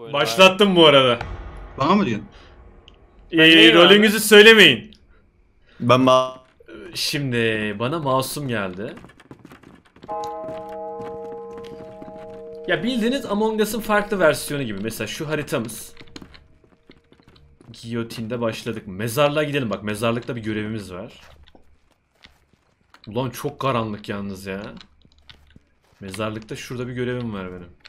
böyle. Başlattım bu arada. Bana mı diyorsun? Ee, rolünüzü söylemeyin. Ben ma Şimdi bana masum geldi. Ya bildiğiniz Among Us'ın farklı versiyonu gibi. Mesela şu haritamız. Giyotinde başladık. Mezarlığa gidelim bak. Mezarlıkta bir görevimiz var. Ulan çok karanlık yalnız ya. Mezarlıkta şurada bir görevim var benim.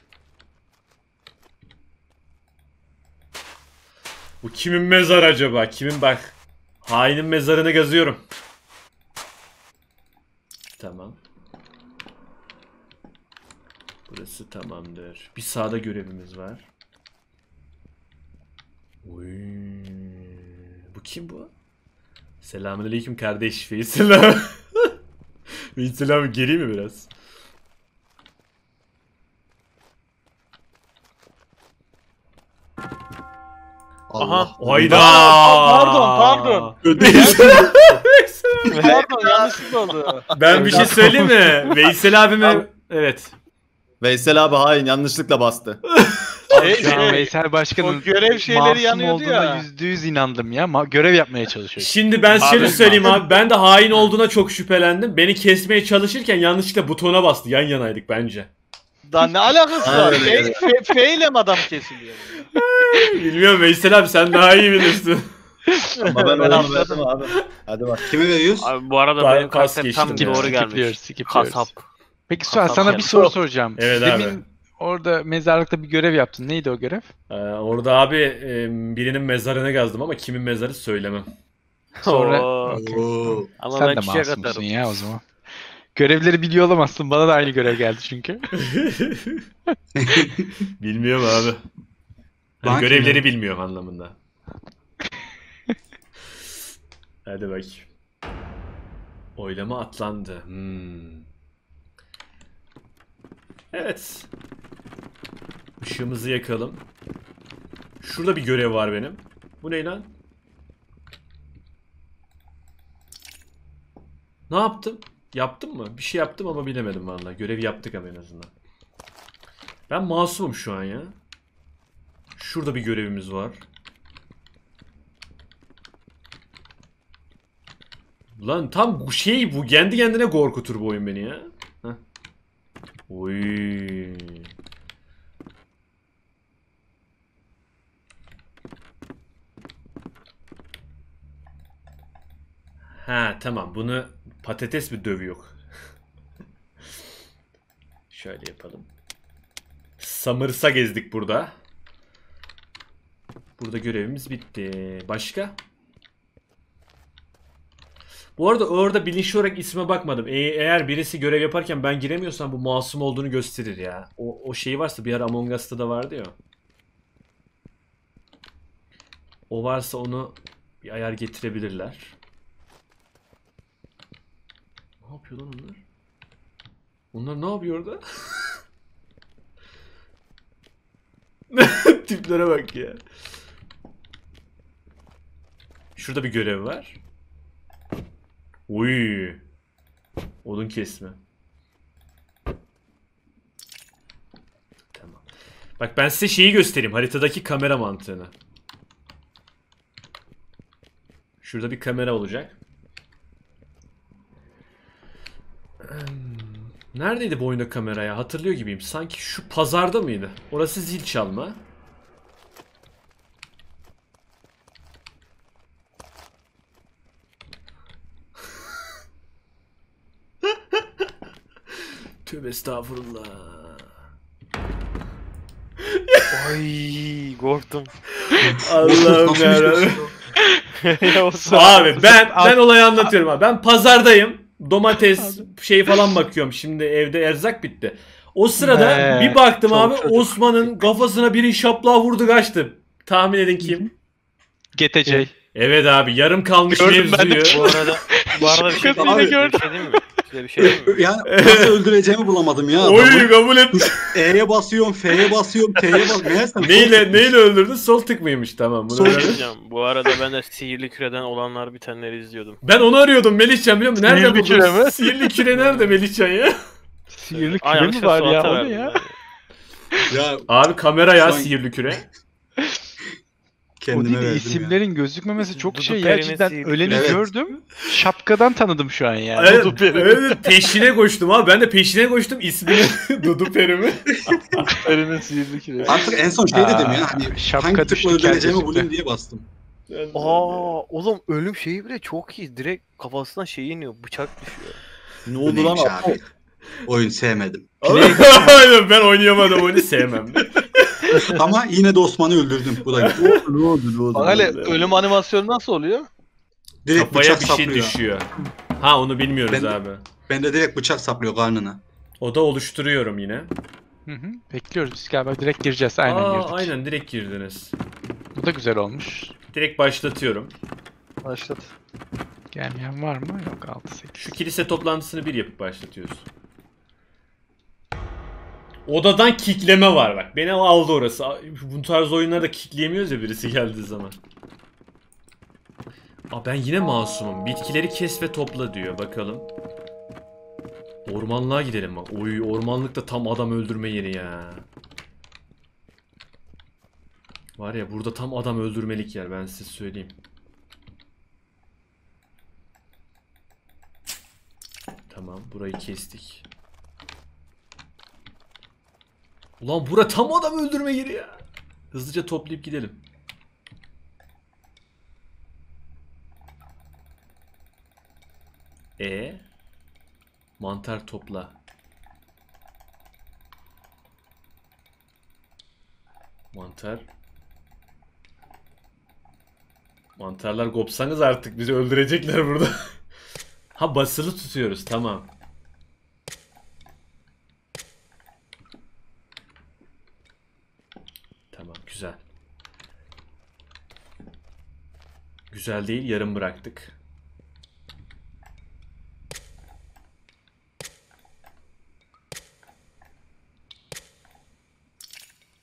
Bu kimin mezar acaba? Kimin bak. Hainin mezarını gazıyorum. Tamam. Burası tamamdır. Bir sağda görevimiz var. Oy. Bu kim bu? Selamünaleyküm kardeş. Veysel abi geri mi biraz? Allah. Hayda. Pardon, pardon. Pardon yanlışlıkla oldu. Ben bir şey söyleyeyim mi? Veysel abime evet. Veysel abi hain yanlışlıkla bastı. Şey, Şu an şey, Veysel Başkan'ın o görev şeyleri masum yanıyordu olduğuna ya. yüzde yüz inandım ya. Ma- görev yapmaya çalışıyor. Şimdi ben şöyle söyleyeyim abi. Ben de hain olduğuna çok şüphelendim. Beni kesmeye çalışırken yanlışlıkla butona bastı. Yan yanaydık bence. Daha ne alakası var? Aynen F, öyle. F, F ile mi adam kesiliyor? Bilmiyorum Veysel abi sen daha iyi bilirsin. Ama ben Ben verdim abi. Hadi bak. Kime veriyoruz? Abi bu arada Ben benim geçtim tam doğru gelmiş. Kasap. Peki Suat sana yani. bir soru soracağım. Evet abi. Demin orada mezarlıkta bir görev yaptın. Neydi o görev? Ee, orada abi e, birinin mezarını gazdım ama kimin mezarı söylemem. Sonra-. Oo. Ama Sen ben de masumsun atarım. ya o zaman. Görevleri biliyor olamazsın. Bana da aynı görev geldi çünkü. Bilmiyorum abi. Hani Bak görevleri ya. bilmiyorum anlamında. Hadi bak. Oylama atlandı. Hmm. Evet. Işığımızı yakalım. Şurada bir görev var benim. Bu ne lan? Ne yaptım? Yaptım mı? Bir şey yaptım ama bilemedim vallahi. Görevi yaptık ama en azından. Ben masumum şu an ya. Şurada bir görevimiz var. Lan tam bu şey bu kendi kendine korkutur bu oyun beni ya. Heh. Oy. Ha tamam bunu patates mi dövüyor? Şöyle yapalım. Samırsa gezdik burada. Burada görevimiz bitti. Başka? Bu arada orada bilinçli olarak isme bakmadım. E- eğer birisi görev yaparken ben giremiyorsam bu masum olduğunu gösterir ya. O, o şey varsa bir ara Among Us'ta da vardı ya. O varsa onu bir ayar getirebilirler. Ne yapıyor lan onlar? Onlar ne yapıyor orada? Tiplere bak ya. Şurada bir görev var. Uy. Odun kesme. Tamam. Bak ben size şeyi göstereyim. Haritadaki kamera mantığını. Şurada bir kamera olacak. Hmm, Neredeydi bu oyunda kamera ya? Hatırlıyor gibiyim. Sanki şu pazarda mıydı? Orası zil çalma. Tövbe estağfurullah. Ay korktum. Allah'ım yarabbim. Abi ben ben olayı anlatıyorum abi. Ben pazardayım. Domates şey falan bakıyorum. Şimdi evde erzak bitti. O sırada He, bir baktım abi çocuk. Osman'ın kafasına biri şaplığa vurdu kaçtı. Tahmin edin kim? GTC. Evet abi yarım kalmış Gördüm ben de. mevzuyu. Bu arada bu arada bir şey, Kızını bir gördüm. şey diyeyim mi? Size bir şey? Yani nasıl öldüreceğimi bulamadım ya. Oy adamı. kabul et. E'ye basıyorum, F'ye basıyorum, T'ye basıyorum. Meğersem neyle neyle öldürdü? Sol tık mıymış tamam. Bunu Sol. Diyeceğim, Bu arada ben de sihirli küreden olanlar bitenleri izliyordum. Ben onu arıyordum Melihcan biliyor musun? Nerede Sihirli buldun? küre mi? Sihirli küre nerede Melihcan ya? Sihirli Ay, küre mi yanlışlıkla var ya? Suat'a O ne verdim ya? ben. Ya Abi kamera ya sihirli küre. O kendime değil de verdim ya. isimlerin gözükmemesi çok Dudu şey ya. Peri'nin Cidden öleni Evet. gördüm. Şapkadan tanıdım şu an yani. Evet, Dudu Peri. evet, peşine koştum abi. Ben de peşine koştum ismini Dudu Peri'mi. Elinin sihirli küresi. Artık en son şey dedim ya hani Şapka hangi tıkla öldüreceğimi kendisi. bulayım diye bastım. Aa oğlum ölüm şeyi bile çok iyi. Direkt kafasına şey iniyor. Bıçak düşüyor. Ne oldu lan? abi? Oyun sevmedim. Aynen ben oynayamadım oyunu sevmem. Ama yine de Osman'ı öldürdüm. Bu da Ne oldu ne oldu ne oldu? Bak hele ölüm animasyonu nasıl oluyor? direkt Kafaya bıçak bir şey saplıyor. düşüyor. Ha onu bilmiyoruz Ben- abi. Bende direkt bıçak saplıyor karnına. O da oluşturuyorum yine. Hı hı. Bekliyoruz biz galiba direkt gireceğiz. Aynen Aa, girdik. aynen direkt girdiniz. Bu da güzel olmuş. Direkt başlatıyorum. Başlat. Gelmeyen var mı? Yok 6 8. Şu kilise toplantısını bir yapıp başlatıyoruz. Odadan kikleme var bak. Beni aldı orası. Bu tarz oyunlarda kikleyemiyoruz ya birisi geldiği zaman. Aa ben yine masumum. Bitkileri kes ve topla diyor. Bakalım. Ormanlığa gidelim bak. Oy ormanlıkta tam adam öldürme yeri ya. Var ya burada tam adam öldürmelik yer ben size söyleyeyim. Tamam burayı kestik. Ulan bura tam adam öldürme yeri ya. Hızlıca toplayıp gidelim. E mantar topla. Mantar. Mantarlar kopsanız artık bizi öldürecekler burada. ha basılı tutuyoruz tamam güzel. Güzel değil yarım bıraktık.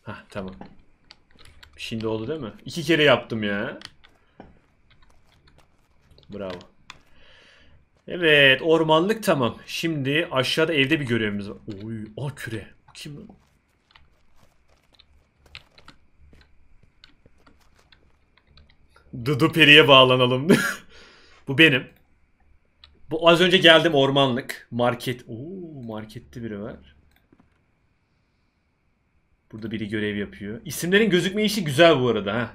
Hah tamam. Şimdi oldu değil mi? İki kere yaptım ya. Bravo. Evet ormanlık tamam. Şimdi aşağıda evde bir görevimiz var. Oy, aa küre. Kim? Dudu Peri'ye bağlanalım. Bu benim. Bu az önce geldim ormanlık. Market. Oo, markette biri var. Burada biri görev yapıyor. İsimlerin gözükme işi güzel bu arada ha.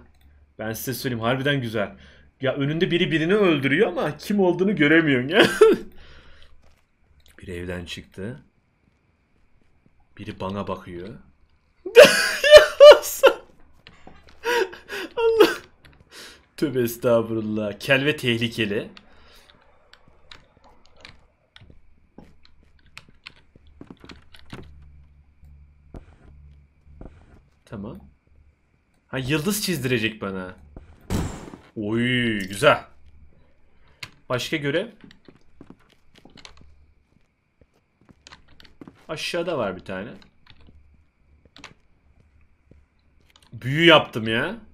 Ben size söyleyeyim harbiden güzel. Ya önünde biri birini öldürüyor ama kim olduğunu göremiyorsun ya. biri evden çıktı. Biri bana bakıyor. Allah. Tövbe estağfurullah. Kel tehlikeli. Tamam. Ha yıldız çizdirecek bana. Oy güzel. Başka görev? Aşağıda var bir tane. Büyü yaptım ya.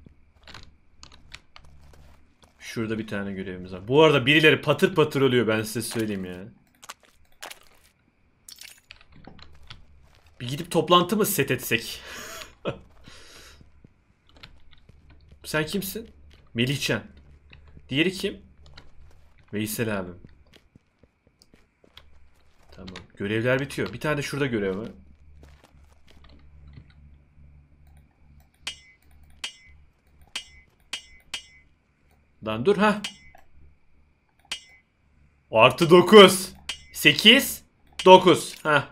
Şurada bir tane görevimiz var. Bu arada birileri patır patır ölüyor ben size söyleyeyim ya. Bir gidip toplantı mı set etsek? Sen kimsin? Melihcan. Diğeri kim? Veysel abim. Tamam. Görevler bitiyor. Bir tane de şurada görev var. Lan dur ha. Artı 9. 8. 9. Ha.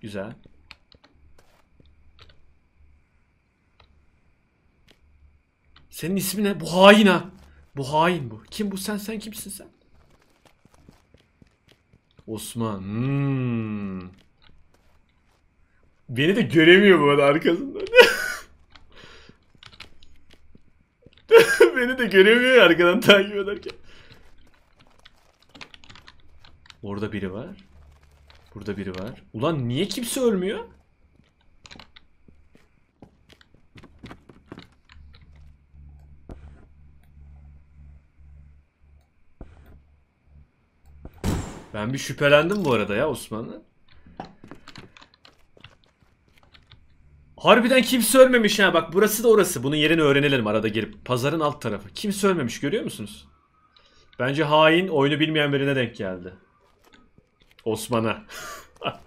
Güzel. Senin ismin ne? Bu hain ha. Bu hain bu. Kim bu sen? Sen kimsin sen? Osman. Hmm. Beni de göremiyor bu arada arkasından. Beni de göremiyor ya arkadan takip ederken. Orada biri var. Burada biri var. Ulan niye kimse ölmüyor? Ben bir şüphelendim bu arada ya Osman'la. Harbiden kimse ölmemiş ha. Bak burası da orası. Bunun yerini öğrenelim arada gelip. Pazarın alt tarafı. Kimse ölmemiş görüyor musunuz? Bence hain oyunu bilmeyen birine denk geldi. Osman'a.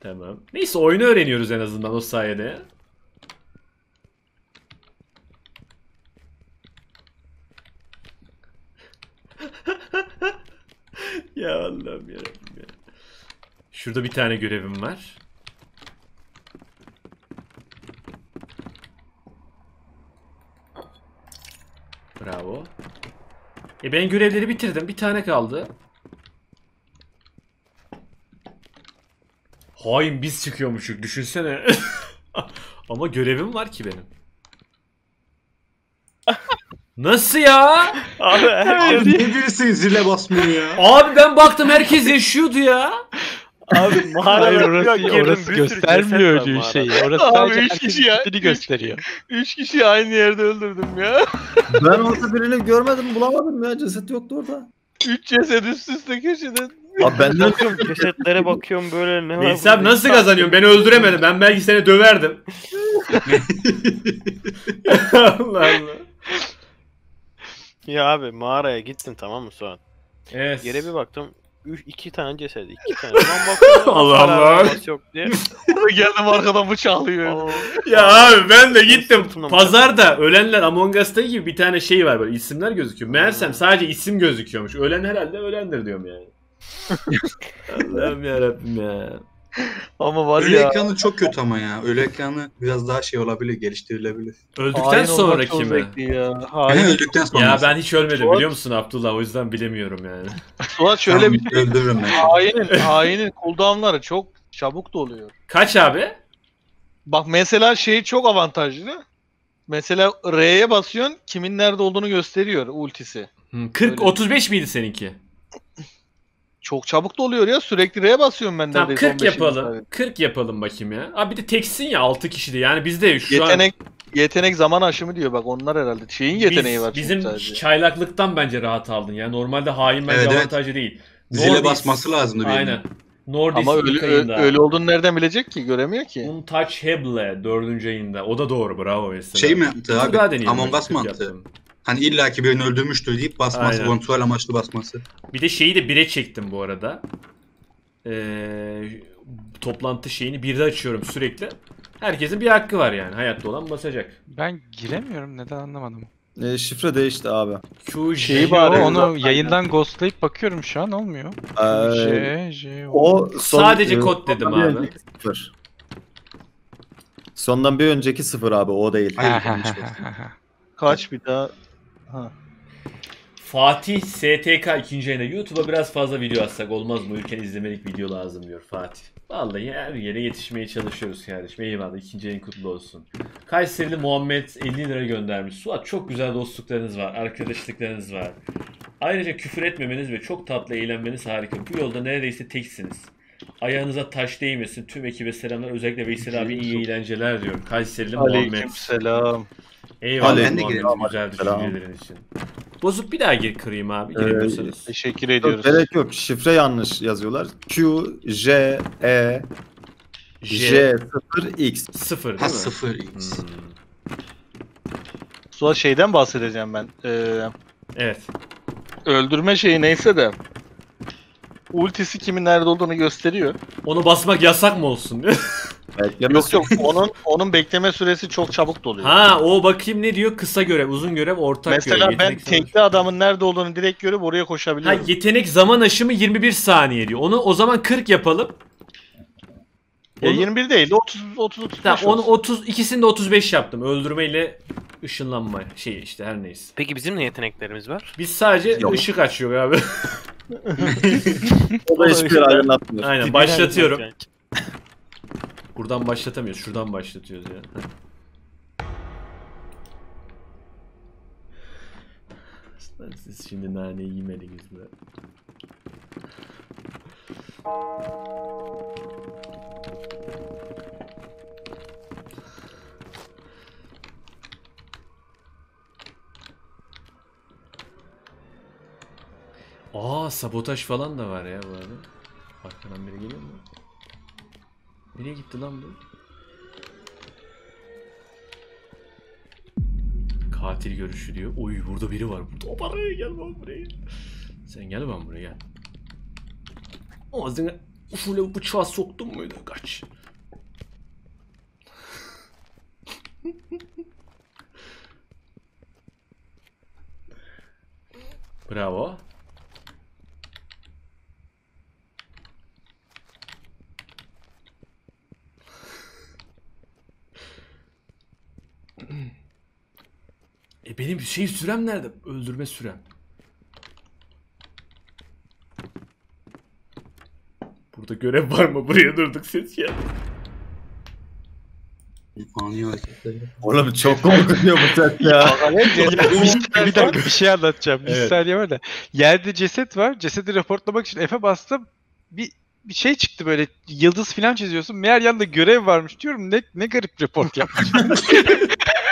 tamam. Neyse oyunu öğreniyoruz en azından o sayede. ya. Allah'ım yarabbim ya. Şurada bir tane görevim var. Bravo. E ben görevleri bitirdim. Bir tane kaldı. Hain biz çıkıyormuşuk. Düşünsene. Ama görevim var ki benim. Nasıl ya? Abi Abi niye birisi zile basmıyor ya? Abi ben baktım herkes yaşıyordu ya. Abi mağara Hayır yapıyor, orası, orası göstermiyor öyle şeyi. Orası Abi sadece üç herkesin kişi ya. gittiğini gösteriyor. Üç kişiyi aynı yerde öldürdüm ya. Ben orada birini görmedim bulamadım ya ceset yoktu orada. Üç ceset üst üste köşede. Abi benden Bakıyorum cesetlere bakıyorum böyle ne var Neyse abi burada? nasıl kazanıyorsun? Beni öldüremedim. Ben belki seni döverdim. Allah Allah. Ya abi mağaraya gittim tamam mı Suat? Evet. Yere bir baktım. Üç, iki tane ceset, iki tane. Lan. Allah Allah. arabası Yok diye. Geldim arkadan bıçaklıyor. Ya abi ben de gittim. Sırtımdan Pazarda ölenler Among Us'ta gibi bir tane şey var böyle isimler gözüküyor. Meğersem Hmm. sadece isim gözüküyormuş. Ölen herhalde ölendir diyorum yani. Allah'ım yarabbim ya. Ama var Ölü ya. ekranı çok kötü ama ya. Ölü ekranı biraz daha şey olabilir, geliştirilebilir. Öldükten olmak sonraki mi? Ya. Hain. öldükten sonra. Ya ben hiç ölmedim Suat- biliyor musun Abdullah o yüzden bilemiyorum yani. Suat şöyle bir şey. öldürürüm ben. Hainin, hainin cooldownları çok çabuk doluyor. Kaç abi? Bak mesela şey çok avantajlı. Mesela R'ye basıyorsun kimin nerede olduğunu gösteriyor ultisi. Hmm, 40 Öyle. 35 miydi seninki? Çok çabuk doluyor ya sürekli R'ye basıyorum ben Tamam neredeyse 40 15-20 yapalım. saniye. 40 yapalım bakayım ya. Abi bir de teksin ya 6 kişiydi. Yani bizde şu Yetenek yetenek zaman aşımı diyor bak onlar herhalde. Şeyin an yeteneği biz- var bizim sadece. çaylaklıktan bence rahat aldın ya. Normalde hain bence Evet, evet. avantajı değil. Zile Nordis- basması lazımdı benim. Aynen. Nordis Ama ölü, ilk ö- ayında. ölü olduğunu nereden bilecek ki? Göremiyor ki. Untouchable 4. ayında. O da doğru bravo mesela. Şey mi yaptı abi? Among Us yaptım. Hani illaki birini öldürmüştür deyip basması, Aynen. kontrol amaçlı basması. Bir de şeyi de 1'e çektim bu arada. Ee, toplantı şeyini 1'de açıyorum sürekli. Herkesin bir hakkı var yani. Hayatta olan basacak. Ben giremiyorum neden anlamadım. e, şifre değişti abi. Q, Şeyi bari- Yo, Aynen. onu yayından ghostlayıp bakıyorum şu an olmuyor. Ee, J, J, O. o son, Sadece e, kod dedim sondan abi. sıfır. Sondan bir önceki sıfır abi o değil. Hayır. Kaç bir daha? Ha. Fatih STK ikinci ayında YouTube'a biraz fazla video atsak olmaz mı? Ülken izlemelik video lazım diyor Fatih. Vallahi her yere yetişmeye çalışıyoruz kardeşim. Eyvallah ikinci ayın kutlu olsun. Kayserili Muhammed 50 lira göndermiş. Suat çok güzel dostluklarınız var. Arkadaşlıklarınız var. Ayrıca küfür etmemeniz ve çok tatlı eğlenmeniz harika. Bu yolda neredeyse teksiniz. Ayağınıza taş değmesin. Tüm ekibe selamlar. Özellikle Veysel abi iyi eğlenceler diyor. Kayserili Muhammed. Aleykümselam. Eyvallah Aleyküm Muhammed selam. güzel düşüncelerin için. Bozup bir daha gir kırayım abi giremiyorsanız. Teşekkür Yok, ediyoruz. gerek yok. Şifre yanlış yazıyorlar. Q, J, E, J, J, 0, X. sıfır değil Ha mi? 0 x. Hmm. Sonra şeyden bahsedeceğim ben. Ee, Evet. öldürme şeyi neyse de ultisi kimin nerede olduğunu gösteriyor. Onu basmak yasak mı olsun? Yok yok onun onun bekleme süresi çok çabuk doluyor. ha o bakayım ne diyor? Kısa görev, uzun görev, ortak Mesela görev. ben yetenek zaman- tekli adamın nerede olduğunu direkt görüp oraya Ha koşabiliyorum. yetenek zaman aşımı 21 saniye diyor. Onu o zaman 40 yapalım. ya onu- 21 değil de 30 30 35 Tamam onu olsun. 30 ikisini de 35 yaptım. Öldürmeyle ışınlanma şey işte her neyse. Peki bizim ne yeteneklerimiz var? Biz sadece Yok. ışık açıyor abi. O da hiçbir yer aydınlatmıyor. Aynen başlatıyorum. Buradan başlatamıyoruz. Şuradan başlatıyoruz ya. Siz şimdi naneyi yemediniz mi? Aa sabotaj falan da var ya bu arada. Arkadan biri geliyor mu? Nereye gitti lan bu? Katil görüşü diyor. Oy burada biri var. Burada paraya gel lan buraya. Sen gel ben buraya gel. Ağzına ufule bıçağı soktun muydu? Kaç. Bravo. E benim şey sürem nerede? Öldürme sürem. Burada görev var mı? Buraya durduk ses geldi. Ani hareketleri. Oğlum çok korkutuyor bu set ya. Ya, bir, bir dakika bir şey anlatacağım. Bir Evet. saniye var da. Yerde ceset var. Cesedi raportlamak için F'e bastım. Bir bir şey çıktı böyle yıldız falan çiziyorsun. Meğer yanında görev varmış diyorum. Ne ne garip report yapmış.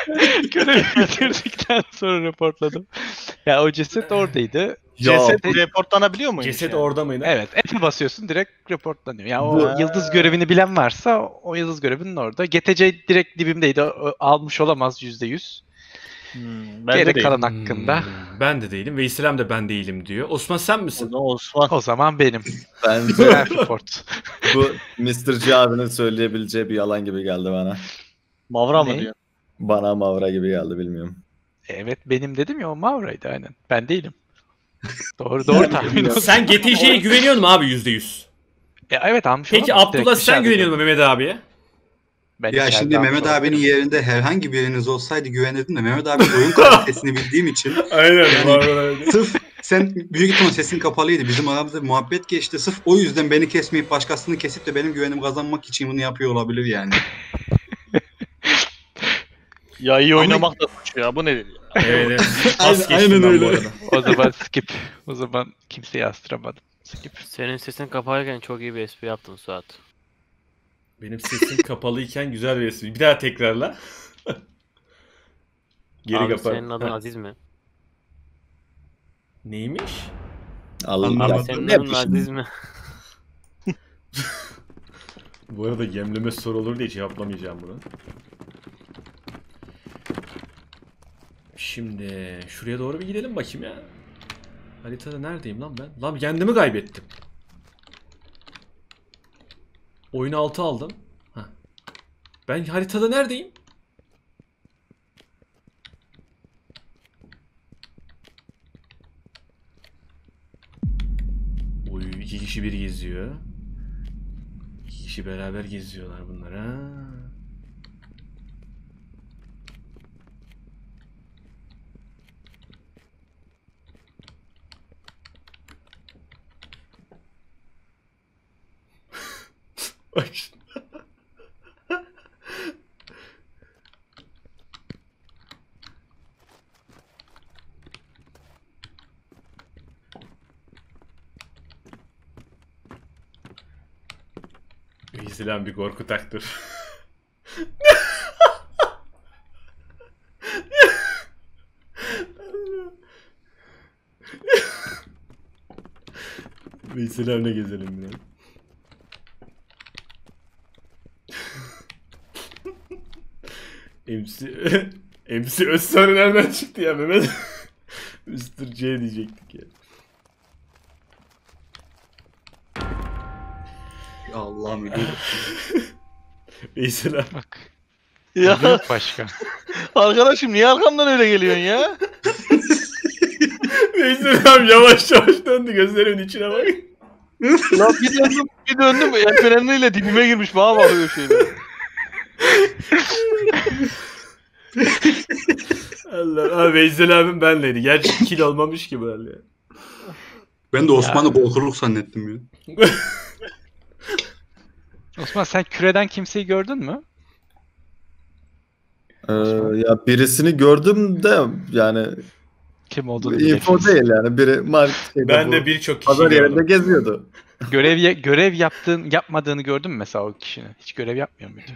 Görevi bitirdikten sonra raporladım. Ya o ceset oradaydı. Ya, Ceset bu- reportlanabiliyor muymuş? Ceset yani? orada mıydı? Evet, F'e basıyorsun direkt reportlanıyor. Ya o Bu- yıldız görevini bilen varsa o yıldız görevinin orada. GTC direkt dibimdeydi. O- o almış olamaz %100. Hmm, ben de Geri değilim. kalan hakkında. Hmm, ben de değilim. Veyselem de ben değilim diyor. Osman sen misin? O Osman. O zaman benim. Bence report. bu Mr. G abinin söyleyebileceği bir yalan gibi geldi bana. Mavra mı Ne? diyor? Bana Mavra gibi geldi bilmiyorum. Evet benim dedim ya o Mavra'ydı aynen. Ben değilim. doğru doğru tahmin sen GTC'ye güveniyor musun abi %100? E, evet almış Peki. Abdullah Direkt sen güveniyor musun. Mehmet abiye? Ben Ya şimdi Mehmet olabilirim. abinin yerinde herhangi biriniz olsaydı güvenirdim de Mehmet abinin oyun kalitesini bildiğim için Aynen. Yani- sırf sen büyük ihtimal sesin kapalıydı. Bizim aramızda muhabbet geçti. Sırf o yüzden beni kesmeyip başkasını kesip de benim güvenimi kazanmak için bunu yapıyor olabilir yani. Ya iyi Ama- oynamak da suç ya. Bu nedir ya? evet, evet. Aynen- geçtim aynen ben öyle. arada. O zaman skip. O zaman kimseyi astıramadım. Skip. Senin sesin kapalıyken çok iyi bir espri yaptın Suat. Benim sesim kapalıyken güzel bir resim. Bir daha tekrarla. Geri Abi kapat. senin adın Ha. Aziz mi? Neymiş? Allah'ım Abi ya. Senin Ne adın yapıyorsun? Aziz mi? Bu arada yemleme soru olur diye cevaplamayacağım bunu. Şimdi şuraya doğru bir gidelim bakayım ya. Haritada neredeyim lan ben? Lan kendimi kaybettim. Oyunu altı aldım. Heh. Ben haritada neredeyim? Oy iki kişi bir geziyor. İki kişi beraber geziyorlar bunlar ha. Bak. İzlenen bir korku taktır. Veysel'le gezelim biraz. MC MC Özsoy nereden çıktı ya Mehmet? Mr. C diyecektik ya. Ya Allah'ım ya. Veysel abi. Bak. Ya Yok başka. arkadaşım niye arkamdan öyle geliyorsun ya? Veysel abi yavaş yavaş döndü gözlerimin içine bak. Lan bir döndüm, bir döndüm. El frenleriyle dibime girmiş. Bana bakıyor şöyle. Allah abi Veysel abim benleydi. Gerçi kill olmamış ki böyle. Ben de Osman'ı korkuluk zannettim ya. Osman sen küreden kimseyi gördün mü? Ee, ya birisini gördüm de yani Kim olduğunu info değil yani. Biri şeyde Ben bu de birçok kişi pazar yerinde gördüm. geziyordu. Görev görev yaptığın yapmadığını gördün mü mesela o kişinin? Hiç görev yapmıyor muydu?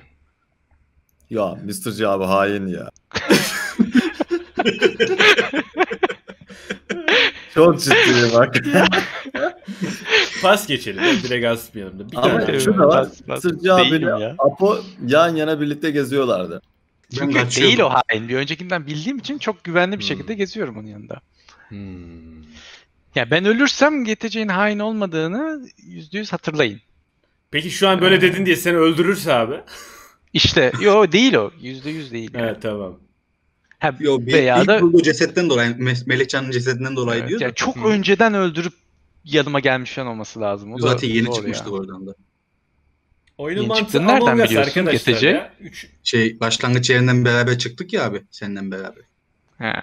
Ya Mr. C abi hain ya. Çok ciddi bak. pas geçelim. ya, Direkt asmayalım da. Bir Ama tane. şu da var. Bas- Sırcı Değilim abiyle ya. Apo yan yana birlikte geziyorlardı. Ben Çünkü kaçıyorum. değil o hain. Bir öncekinden bildiğim için çok güvenli bir Hmm. şekilde geziyorum onun yanında. Hmm. Ya ben ölürsem GTC'nin hain olmadığını yüzde yüz hatırlayın. Peki şu an böyle dedin diye seni öldürürse abi. İşte yo değil o. Yüzde yüz değil. yani. Evet tamam. Ha, Yo, bir, veya ilk da bulduğu cesetten dolayı, Me- Melihcan'ın cesedinden dolayı evet, diyor yani da. çok Hı. önceden öldürüp yanıma gelmiş falan olması lazım. O da Zaten yeni zor çıkmıştık ya. oradan da. Oyunun Yeni mantığı çıktığını nereden biliyorsun, arkadaşlar GTC? ya. Üç, Şey başlangıç yerinden beraber çıktık ya abi. Senden beraber. Ha.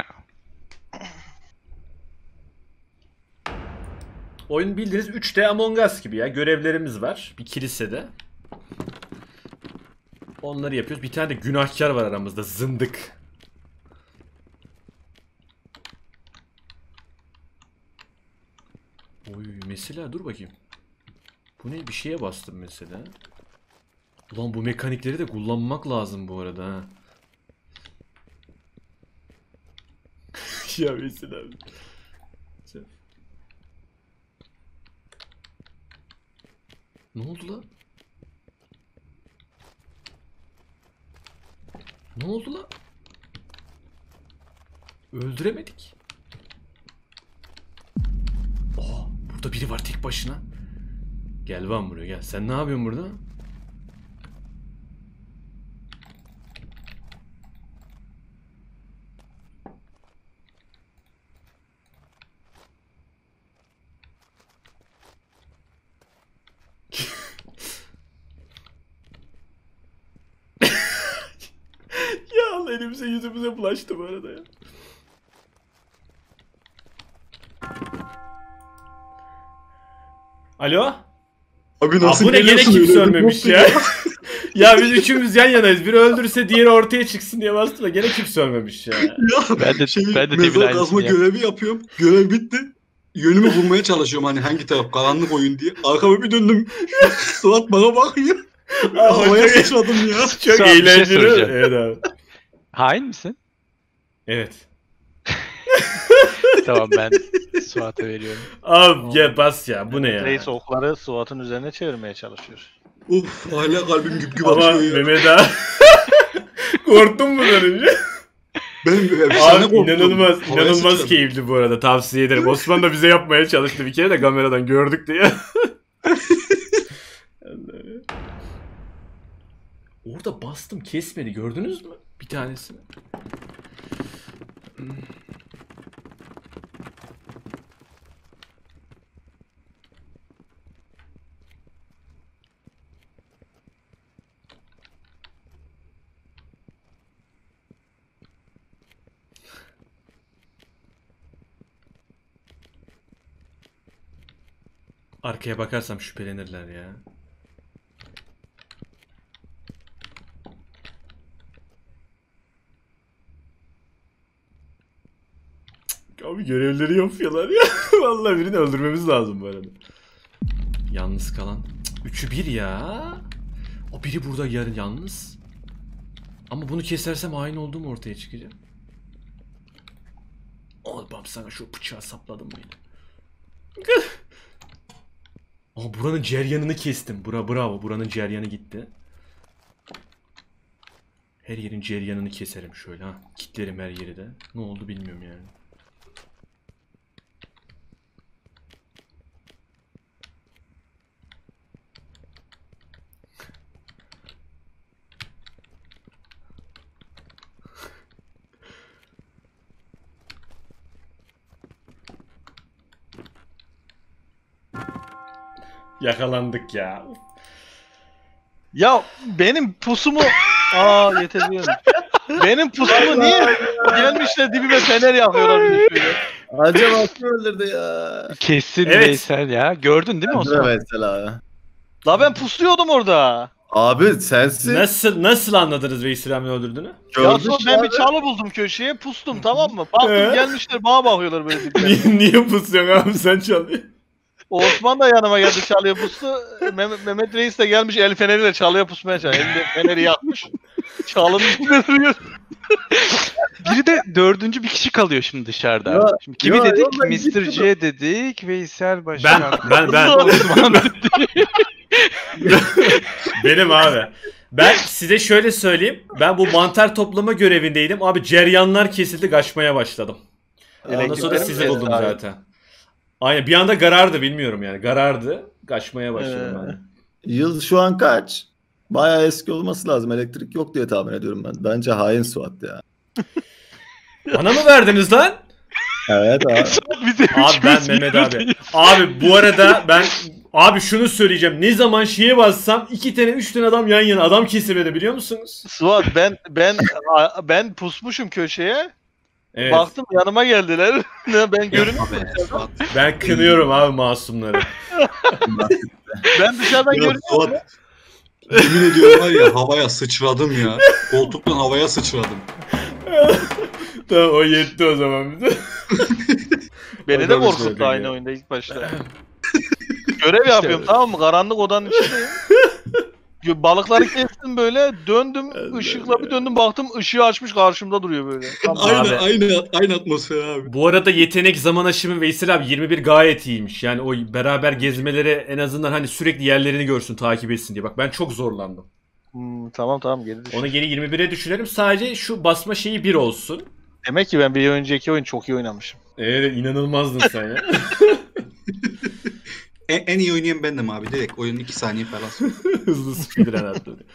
oyun bildiğiniz 3D Among Us gibi ya. Görevlerimiz var. Bir kilisede. Onları yapıyoruz. Bir tane de günahkar var aramızda. Zındık. Oy mesela dur bakayım. Bu ne? Bir şeye bastım mesela. Ulan bu mekanikleri de kullanmak lazım bu arada ha. ya mesela. Ne oldu lan? Ne oldu lan? Öldüremedik. Aa, burada biri var tek başına. Gel lan buraya gel. Sen ne yapıyorsun burada? ya Allah elimize yüzümüze bulaştı bu arada ya. Alo? Abi Aa, bu ne gene kimse ölmemiş ya. ya biz üçümüz yan yanayız. Biri öldürse diğeri ortaya çıksın diye bastı da gene kimse ölmemiş ya. Ya Ben de, şey, ben de mezar kazma yaptım. görevi yapıyorum. Görev bitti. Yönümü bulmaya çalışıyorum hani hangi taraf karanlık oyun diye. Arkama bir döndüm. Suat bana bakıyor. Havaya sıçradım ya. Çok şey eğlenceli. soracağım. evet abi. Hain misin? Evet. tamam ben Suat'a veriyorum. Abi ya bas ya bu ne ya? Reis okları Suat'ın üzerine çevirmeye çalışıyor. Uf hala kalbim güp güp Ama atıyor ya. Mehmet abi. Korktun mu önce? Benim efsane Abi korktum. inanılmaz, Havaya inanılmaz sıçradım. keyifli bu arada. Tavsiye ederim. Osman da bize yapmaya çalıştı bir kere de kameradan gördük diye. Orada bastım kesmedi gördünüz mü? Bir tanesini. Arkaya bakarsam şüphelenirler ya. Cık, Abi görevleri yapıyorlar ya. Vallahi birini öldürmemiz lazım bu arada. Yalnız kalan. Üçü bir ya. O biri burada yarın yalnız. Ama bunu kesersem hain olduğum ortaya çıkacak. Oğlum sana şu bıçağı sapladım mı yine? Aa buranın ceryanını kestim. Bura bravo. Buranın ceryanı gitti. Her yerin ceryanını keserim şöyle ha. Kitlerim her yeri de. Ne oldu bilmiyorum yani. Yakalandık ya. Ya benim pusumu... Aa yetebiliyorum. benim pusumu niye gelmişler dibime fener yakıyorlar bir de şöyle. Acaba kim öldürdü ya? Kesin Evet. Veysel ya. Gördün değil mi Osman? mesela. La ben pusluyordum orada. Abi sensin. Nasıl nasıl anladınız Veysel Hamdi öldürdüğünü? Ya sonra ben abi. bir çalı buldum köşeye pustum tamam mı? Baktım Ee? gelmişler bana bakıyorlar böyle dibime. niye, niye pusuyorsun abi sen çalıyorsun? Osman da yanıma geldi çalıya pustu. Mehmet, Mehmet Reis de gelmiş el feneriyle çalıya pusmaya çalışıyor. Elinde feneri yakmış. Çalının üstünde duruyor. Biri de dördüncü bir kişi kalıyor şimdi dışarıda. Ya, şimdi kimi ya, dedik? ya, ben Mr. C dedik. Veysel Ben Başkan. ben ben Osman dedik. benim abi. Ben size şöyle söyleyeyim. Ben bu mantar toplama görevindeydim. Abi ceryanlar kesildi kaçmaya başladım. Ondan sonra sizi buldum zaten. Aynen bir anda karardı bilmiyorum yani. Karardı. Kaçmaya başladım Ee, ben. Yıl şu an kaç? Bayağı eski olması lazım. Elektrik yok diye tahmin ediyorum ben. Bence hain Suat ya. Bana mı verdiniz lan? Evet abi. Abi ben Mehmet abi. Abi bu arada ben abi şunu söyleyeceğim. Ne zaman şeye bassam iki tane üç tane adam yan yana adam kesilmedi biliyor musunuz? Suat ben ben ben pusmuşum köşeye. Evet. Baktım yanıma geldiler. Ben Suat. Ben kınıyorum abi masumları. Ben dışarıdan görünüyorum. Yemin ediyorum var ya havaya sıçradım ya. Koltuktan havaya sıçradım. tamam o yetti o zaman bize. Beni de korkuttu aynı ya. oyunda ilk başta. Görev yapıyorum tamam mı? Karanlık odanın içindeyim. Balıkları kestim böyle döndüm ışıkla bir döndüm baktım ışığı açmış karşımda duruyor böyle. Tamam. Aynı Abi. aynı aynı atmosfer abi. Bu arada yetenek zaman aşımı Veysel abi 21 gayet iyiymiş. Yani o beraber gezmeleri en azından hani sürekli yerlerini görsün takip etsin diye. Bak ben çok zorlandım. Hmm, tamam tamam geri düş. Onu geri 21'e düşürelim. Sadece şu basma şeyi 1 olsun. Demek ki ben bir önceki oyun çok iyi oynamışım. Evet inanılmazdın sen ya. En, en iyi oynayan bendim abi. Direkt oyun 2 saniye falan. Hızlı speedrun atladı.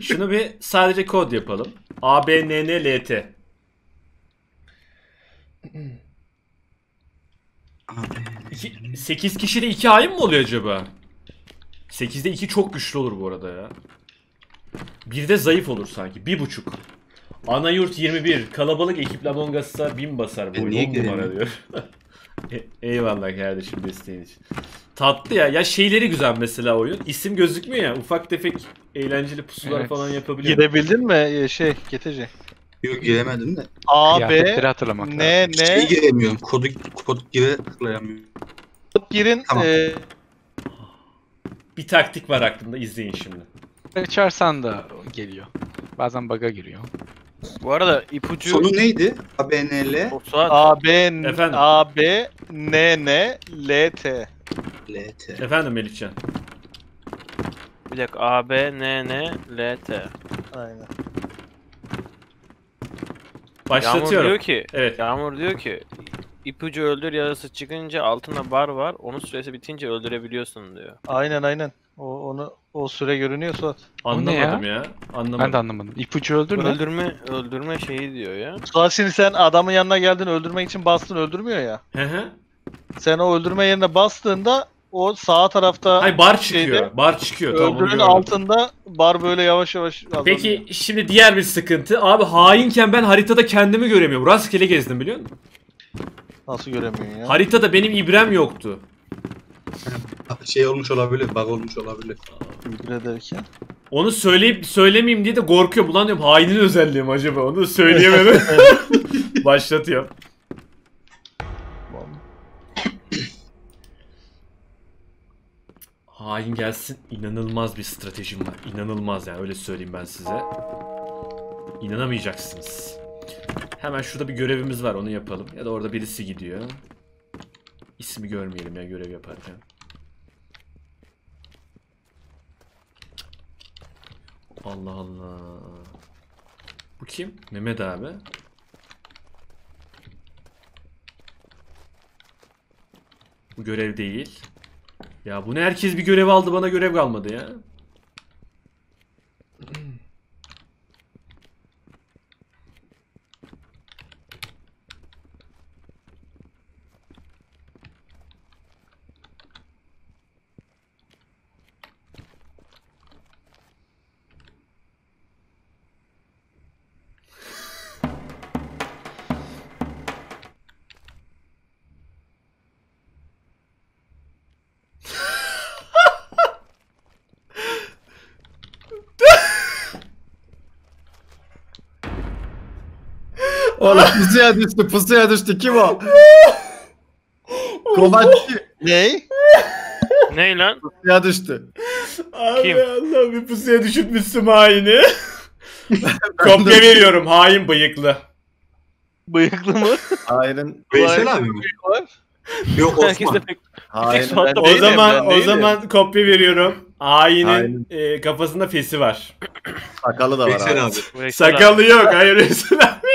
Şunu bir sadece kod yapalım. A, B, N, N, L, T. Abi. 8 kişide 2 hain mi oluyor acaba? 8'de 2 çok güçlü olur bu arada ya. Bir de zayıf olur sanki. 1.5. Ana yurt 21. Kalabalık ekiple Among Us'a 1000 basar bu oyun. niye 10 numara giremiyorum? diyor. E- Eyvallah kardeşim desteğin için. Tatlı ya. Ya şeyleri güzel mesela oyun. İsim gözükmüyor ya. Ufak tefek eğlenceli pusular Evet. falan yapabiliyor. Girebildin mi Ee, şey Geteci? Yok giremedim de. A, Kıyafetleri B, hatırlamak lazım. N, Şey N, giremiyorum. Kodu kod gire tıklayamıyorum. girin. Tamam. e, Bir taktik var aklımda. izleyin şimdi. Açarsan da geliyor. Bazen bug'a giriyor. Bu arada ipucu Sonu neydi? ABNL A, B, N, Efendim? A, B, N, N, L, T. LT. Efendim Melihcan. bir dakika A, B, N, N, L, T. Aynen. Yağmur Başlatıyorum. diyor ki Evet. Yağmur diyor ki ipucu öldür yarısı çıkınca altında bar var. Onun süresi bitince öldürebiliyorsun diyor. Aynen aynen. O onu o süre görünüyor Suat. Anlamadım ne ya. Anlamadım. Ben de anlamadım. İpucu öldür ne? Öldürme öldürme şeyi diyor ya. Suat şimdi sen adamın yanına geldin öldürmek için bastın öldürmüyor ya. Hı hı. Sen o öldürme yerine bastığında o sağ tarafta Hayır bar çıkıyor. Şeyde, bar çıkıyor. Tamam, öldürün gördüm. altında bar böyle yavaş yavaş azalıyor. Peki şimdi diğer bir sıkıntı. Abi hainken ben haritada kendimi göremiyorum. Rastgele gezdim biliyor musun? Nasıl göremiyorsun ya? Haritada benim ibrem yoktu. Şey olmuş olabilir. Bug olmuş olabilir. İbre derken. Onu söyleyip söylemeyeyim diye de korkuyorum. Ulan diyorum hainin özelliği mi acaba? Onu da söyleyemedim. Başlatıyorum. Hain gelsin. İnanılmaz bir stratejim var. İnanılmaz yani öyle söyleyeyim ben size. İnanamayacaksınız. Hemen şurada bir görevimiz var onu yapalım. Ya da orada birisi gidiyor. İsmi görmeyelim ya görev yaparken. Allah Allah. Bu kim? Mehmet abi. Bu görev değil. Ya bu ne herkes bir görev aldı bana görev kalmadı ya. Oğlum pusuya düştü pusuya düştü. Kim o? Komançı Ney? Ney lan? pusuya düştü. Abi Kim? Allah bir pusuya düşürtmüşsün haini. Kopya veriyorum hain bıyıklı. Bıyıklı mı? Hainin, Veysel abi mi? Yok Osman. da O zaman o zaman kopya veriyorum. Hainin e, kafasında fesi var. sakalı da var Veysel abi. abi. Sakalı yok. Hayır Veysel abi.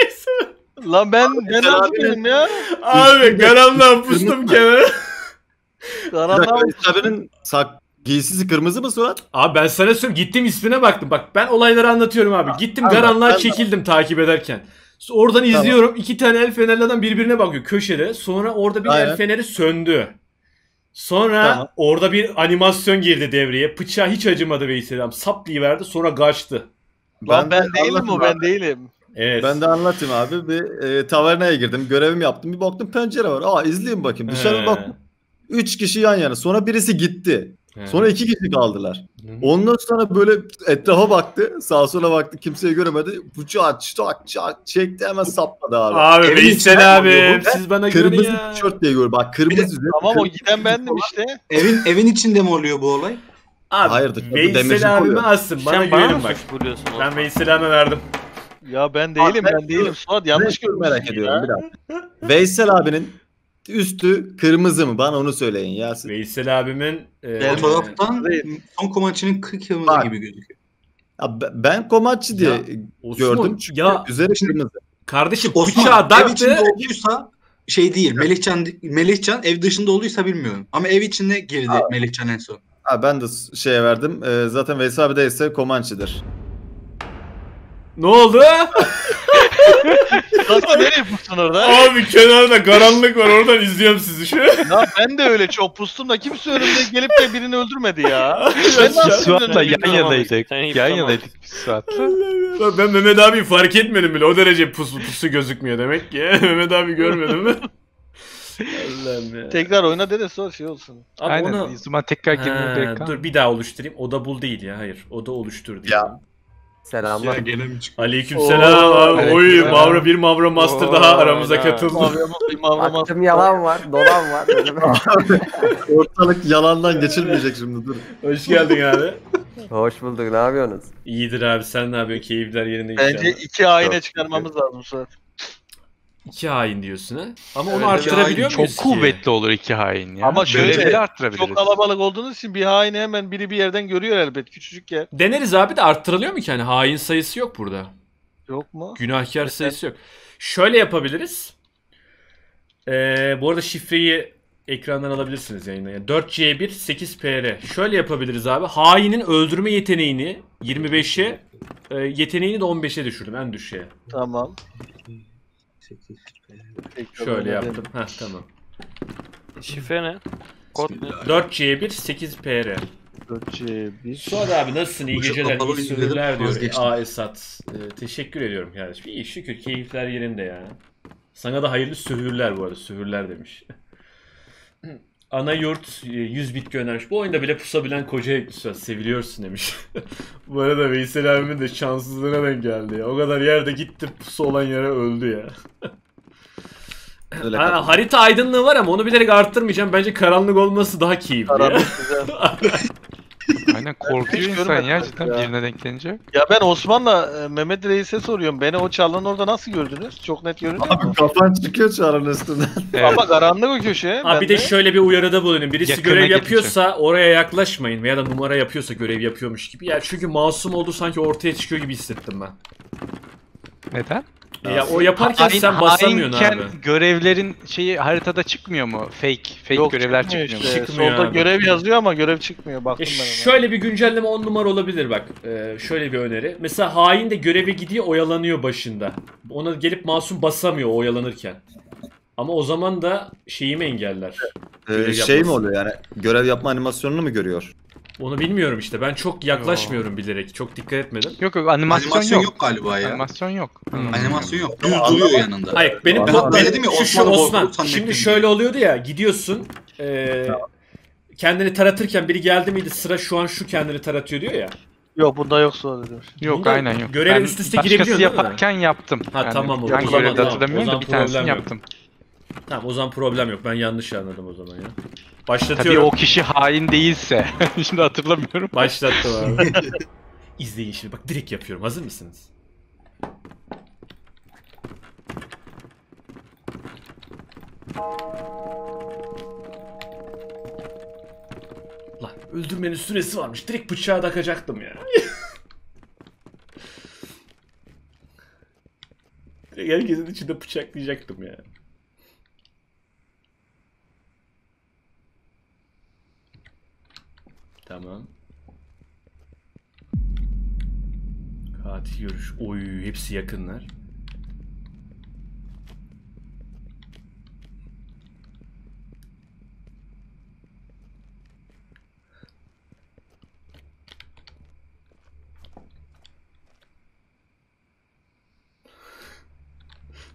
Lan ben ben benim ya? Abi karanlığa pustum kenara. Karanlığa abinin sak giysisi kırmızı mı Suat? Abi ben sana söyleyeyim gittim ismine baktım. Bak ben olayları anlatıyorum abi. Gittim Tamam, karanlığa tamam. çekildim takip ederken. Oradan izliyorum. iki tane el fenerli adam birbirine bakıyor köşede. Sonra orada bir el Aynen. feneri söndü. Sonra Tamam. orada bir animasyon girdi devreye. Bıçağı hiç acımadı Veysel abi. Sapliyiverdi sonra kaçtı. Lan ben de değilim o ben değilim. Evet. Ben de anlatayım abi. Bir e, tavernaya girdim. Görevimi yaptım. Bir baktım pencere var. Aa izleyeyim bakayım. Dışarı He. bak. Üç kişi yan yana. Sonra birisi gitti. He. Sonra iki kişi kaldılar. Hı. Ondan sonra böyle etrafa baktı. Sağa sola baktı. Kimseyi göremedi. Bıçağı çak çak çekti hemen sapladı abi. Abi Veysel abi bu. siz bana Kırmızı ya. tişört diye gör. Bak kırmızı. üzeri- Tamam o kırmızı- giden bendim işte. Evin evin içinde mi oluyor bu olay? Abi Hayır, dışarıda Veysel abime assın bana Sen bana mı bak. Ben? Veysel abime verdim. Ya ben değilim ben- ben değilim. Suat yanlış görmüşsün merak ediyorum bir dakika. Veysel abinin üstü kırmızı mı? Bana onu söyleyin ya. siz. Veysel abimin e, Fotoğraftan son Comanche'nin kırmızı Bak. gibi gözüküyor. Ya be- ben komatçı diye Ya, Osman, gördüm. Çünkü ya üzeri kırmızı. kardeşim Osman bıçağı ev daktı. içinde olduysa şey değil. Melihcan Melihcan ev dışında olduysa bilmiyorum. Ama ev içinde girdi Melihcan en son. Ha, ben de şeye verdim. Ee, zaten Veysel abi de ise Komançı'dır. Ne oldu? Nasıl nereye pustun orada? Abi kenarda karanlık var oradan izliyorum sizi şu. ya ben de öyle çok pustum da kimse önümde gelip de birini öldürmedi ya. Ben nasıl Suat'la yan yanaydık. Sen hiç Yan tutamazsın. yanaydık biz Suat'la. Bak ben Mehmet abi fark etmedim bile. O derece pusu pusu gözükmüyor demek ki. Mehmet abi görmedim mi? Allah'ım ya. Tekrar oyna dede sonra şey olsun. Abi Aynen. onu... Zaman tekrar girmeye Ha, gerek kalmadı. dur bir daha oluşturayım. O da bul değil ya. Hayır. O da oluştur diye. Ya. Selamlar. gene mi çıktı? Aleykümselam abi. Oy. Mavra bir Mavra Master Oo, daha aramıza helal. katıldı. Mavramas, mavramas. Baktım yalan var, dolan var. Ortalık yalandan geçilmeyecek şimdi dur. Hoş geldin abi. Hoş bulduk, ne yapıyorsunuz? İyidir abi sen ne yapıyorsun? Keyifler yerinde Bence iki ayine çıkarmamız lazım Suat. İki hain diyorsun ha? Ama onu Evet, arttırabiliyor muyuz Çok ki? kuvvetli olur iki hain ya. Ama şöyle, Görevleri arttırabiliriz. Çok kalabalık olduğunuz için bir haini hemen biri bir yerden görüyor elbet. Küçücük yer. Deneriz abi de arttırılıyor mu ki? Yani hain sayısı yok burada. Yok mu? Günahkar sayısı yok. Şöyle yapabiliriz. Ee, bu arada şifreyi ekrandan alabilirsiniz yayına. Yani 4C1 8PR. Şöyle yapabiliriz abi. Hainin öldürme yeteneğini 25'e, e, yeteneğini de 15'e düşürdüm en düşüğe. Tamam. Tekrar Şöyle oyna yaptım. Heh tamam. Şifre ne? Kod ne? 4C1 8PR. dedim. 4C1. Suat abi nasılsın? İyi geceler, kapalı iyi izledim, sürürler diyor. vazgeçtim. Aa Esat. Ee, teşekkür ediyorum kardeşim. İyi şükür keyifler yerinde ya. Sana da hayırlı sühürler bu arada. Sühürler demiş. Ana yurt e, 100 bit göndermiş. Bu oyunda bile pusabilen koca ekli seviliyorsun demiş. bu arada Veysel abimin de şanssızlığına denk geldi ya. O kadar yerde gitti pusu olan yere öldü ya. Öyle Ha, kaldı. harita aydınlığı var ama onu bilerek arttırmayacağım. Bence karanlık olması daha keyifli. Karanlık güzel. Aynen korkuyor hiç insan görmedim ya cidden ya. birine denk gelince. Ya ben Osman'la e, Mehmet Reis'e soruyorum. Beni o çalının orada nasıl gördünüz? Çok net görünüyor mu? Abi kafan çıkıyor çağrının üstünden. Evet. Ama karanlık o köşe. Ha bir de şöyle bir uyarıda bulunayım. Birisi Yakına görev gelince. yapıyorsa oraya yaklaşmayın veya da numara yapıyorsa görev yapıyormuş gibi. Ya çünkü masum olduğu sanki ortaya çıkıyor gibi hissettim ben. Neden? Ya o yaparken Hain- sen basamıyorsun abi. görevlerin şeyi haritada çıkmıyor mu? Fake. Fake Yok, görevler çıkmıyor çıkmıyor mu? işte. Çıkmıyor Solda abi. görev yazıyor ama görev çıkmıyor. Baktım ben ona. şöyle bir güncelleme 10 numara olabilir bak. Ee, şöyle bir öneri. Mesela hain de göreve gidiyor oyalanıyor başında. Ona gelip masum basamıyor oyalanırken. Ama o zaman da şeyimi engeller. Ee, şey mi oluyor yani? Görev yapma animasyonunu mu görüyor? Onu bilmiyorum işte. Ben çok yaklaşmıyorum bilerek. Çok dikkat etmedim. Yok yok animasyon, Animasyon yok. yok galiba ya. Animasyon yok. Hmm. Animasyon yok. Düz duruyor yanında. Hayır benim Ben hatta dedim ya, şu, Osman. Şimdi nektim şöyle diye. oluyordu ya gidiyorsun e, kendini taratırken biri geldi miydi sıra şu an şu kendini taratıyor diyor ya. Yok bunda yok dedim. Yok Bunda aynen yok. göreve Ben üst üste başkası girebiliyorsun değil mi? yaparken yaptım. Ha, tamam, o hangi zaman görevde tamam. hatırlamıyorum O da zaman bir tanesini problem yok. yaptım. Tamam o zaman problem yok. Ben yanlış anladım o zaman ya. Başlatıyorum. Tabii o kişi hain değilse. şimdi hatırlamıyorum. Başlattım abi. İzleyin şimdi. Bak direkt yapıyorum. Hazır mısınız? Lan öldürmenin süresi varmış. Direkt bıçağa takacaktım ya. Direkt herkesin içinde bıçaklayacaktım ya. Tamam. Katil görüş. Oy hepsi yakınlar.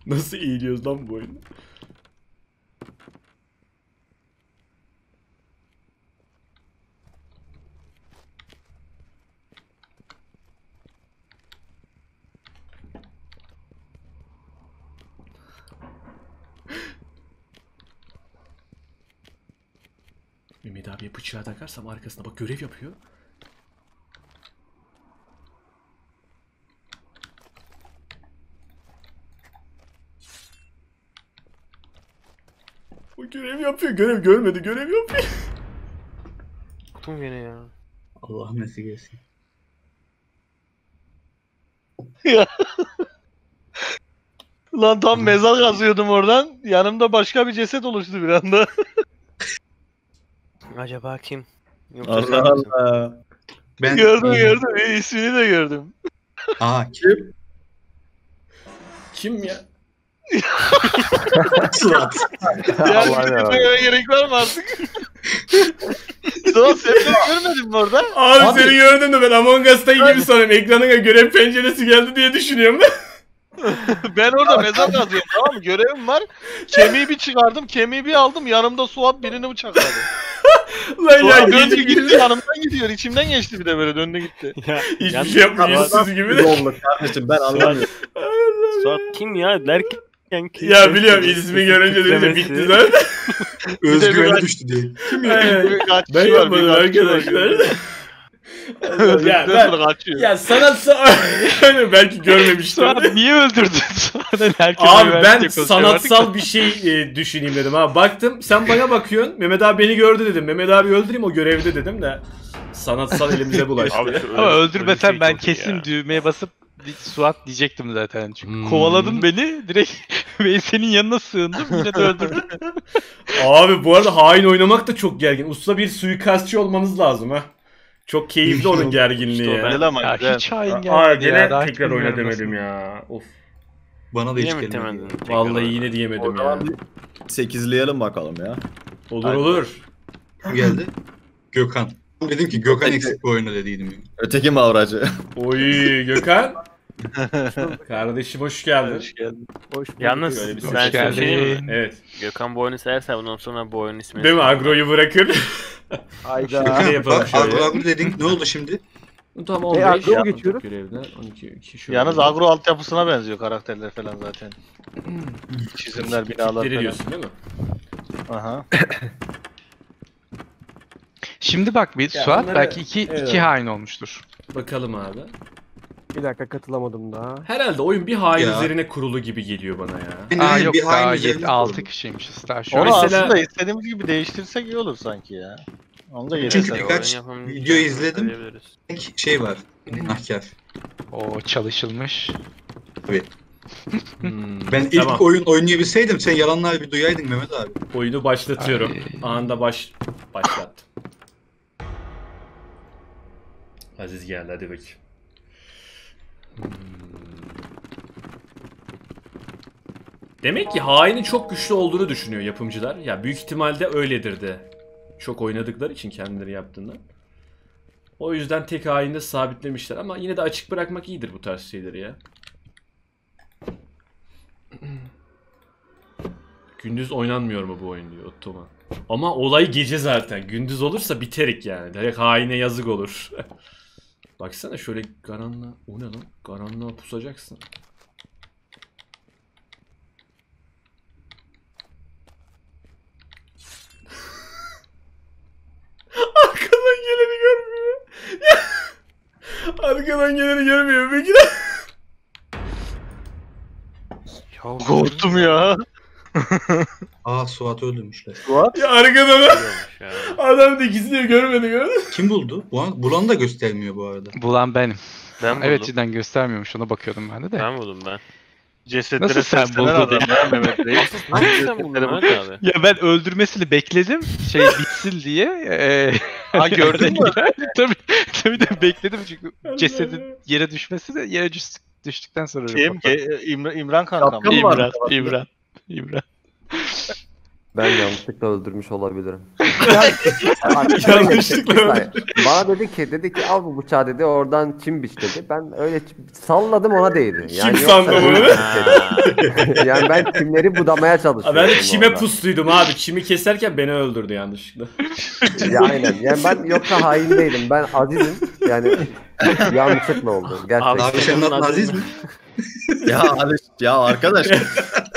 Nasıl eğiliyoruz lan bu oyunu? Bıçağı takarsam arkasına bak görev yapıyor. O görev yapıyor. Görev görmedi. Görev yapıyor. Korktum gene ya. Allah nasip etsin. Lan tam mezar kazıyordum oradan. Yanımda başka bir ceset oluştu bir anda. Acaba kim? Yoksa sen Allah misin? Allah. Ben gördüm gördüm. E, ismini de gördüm. Aa kim? Kim ya? Suat. Ya Allah şimdi ya. demeye gerek var mı artık? Sonra sen de görmedin mi orada? Abi, Abi- seni gördüm de ben Among Us'taki gibi sanıyorum. Ekranına görev penceresi geldi diye düşünüyorum ben. Ben orada mezar kazıyorum tamam mı? Görevim var. Kemiği bir çıkardım. Kemiği bir aldım. Yanımda Suat birini bıçakladı. Lan ya döndü gitti yanımdan gidiyor. İçimden geçti bir de böyle döndü gitti. hiçbir Yalnız- şey yapmıyor siz gibi de. Yollu kardeşim ben anlamıyorum. Suat kim ya derken kim? Ya biliyorum ismi görünce de bitti zaten. Özgüveni düştü diye. Aynen. Kaç Ben yapmadım arkadaşlar. Ya ben, kaçıyor. ya sanatsal belki görmemiştim. Niye öldürdün? Abi ben sanatsal bir şey e, düşüneyim dedim ha. Baktım sen bana bakıyorsun. Mehmet abi beni gördü dedim. Mehmet abi öldüreyim o görevde dedim de. Sanatsal elimize bulaştı. Ama öldürmesen ben kesin düğmeye basıp Suat diyecektim zaten. Çünkü Hmm. kovaladın beni direkt ben senin yanına sığındım yine de öldürdün. Abi bu arada hain oynamak da çok gergin. Usta bir suikastçı olmanız lazım ha. Çok keyifli onun gerginliği İşte ya. ama ya güzel. hiç hain gelmedi Aa ya. gene daha tekrar oyna demedim ya. Of. Bana da hiç gelmedi. Vallahi yine diyemedim O ya. bir sekizleyelim bakalım ya. Olur olur. Kim geldi? Gökhan. Dedim ki Gökhan eksik bu oyunda dediydim. Öteki mavracı. Oy Gökhan. Kardeşim hoş geldin. Hoş geldin. Hoş bulduk. Yalnız Öyle bir ben size geldin. söyleyeyim mi? Evet. Gökhan bu oyunu severse bundan sonra bu oyunun ismini... Değil mi? Agro'yu bırakır. Hayda. Ne yapalım Bak şöyle? agro agro dedik ne oldu şimdi? Tamam E, 15. Agro yaptık geçiyoruz. Görevler 12 2 şöyle. Yalnız agro altyapısına benziyor karakterler falan zaten. Çizimler, binalar Tipleri falan. diyorsun değil mi? Aha. Şimdi bak bir Ya Suat bunları- belki iki, Evet. iki hain olmuştur. Bakalım abi. Bir dakika katılamadım daha. Herhalde oyun bir hain Ya. üzerine kurulu gibi geliyor bana ya. Aynen, Aa aynen, yok bir hain daha üzerine 6 kurulu. kişiymişiz daha şu Onu an. Mesela- aslında istediğimiz gibi değiştirsek iyi olur sanki ya. Onu da Çünkü yedirsen. birkaç video izledim. Tek şey var. Nahkar. O çalışılmış. Hmm, Ben ilk tamam. oyun oynayabilseydim sen yalanlar bir duyaydın Mehmet abi. Oyunu başlatıyorum. Ay. Anında baş başlattım. Aziz geldi hadi bakayım. Hmm. Demek ki hainin çok güçlü olduğunu düşünüyor yapımcılar. Ya büyük ihtimalle öyledir de. Çok oynadıkları için kendileri yaptığından. O yüzden tek hainde sabitlemişler ama yine de açık bırakmak iyidir bu tarz şeyleri ya. Gündüz oynanmıyor mu bu oyun diyor Ottoma. Ama olay gece zaten. Gündüz olursa biterik yani. Direkt haine yazık olur. Baksana şöyle karanlığa... O ne lan? Karanlığa pusacaksın. Arkadan geleni görmüyor. Arkadan geleni görmüyor peki de. Ya, Korktum ya. Aa Suat'ı öldürmüşler. Suat. Ya arkada da Biliyormuş ya. adam da ikisini görmedi gördün. Kim buldu? Bu bulan da göstermiyor bu arada. Bulan benim. Ben buldum. Evet cidden göstermiyormuş ona bakıyordum ben de de. Ben buldum ben. Cesetlere Nasıl sen buldun adam ya Mehmet Bey. Nasıl sen buldun Mehmet abi? Ya ben öldürmesini bekledim şey bitsin diye. Eee Ha gördün mü? tabii, tabii de bekledim çünkü cesedin yere düşmesi de yere düş, düştükten sonra. Kim? İmran, İmran kankam. İmran, İmran, İmran. Ben yanlışlıkla öldürmüş olabilirim. Yanlışlıkla. Bana dedi ki dedi ki al bu bıçağı dedi oradan çim biç dedi. Ben öyle salladım ona değdi. Kim yoksa sandı bunu? öyle dedi. yani ben çimleri budamaya çalışıyorum. ben de çime orada. pusluydum abi. Çimi keserken beni öldürdü yanlışlıkla. Ya aynen. Yani ben yoksa hain değilim. Ben azizim. Yani yanlışlıkla oldu. Gerçekten. Abi senin adın Aziz mi? ya abi ya arkadaş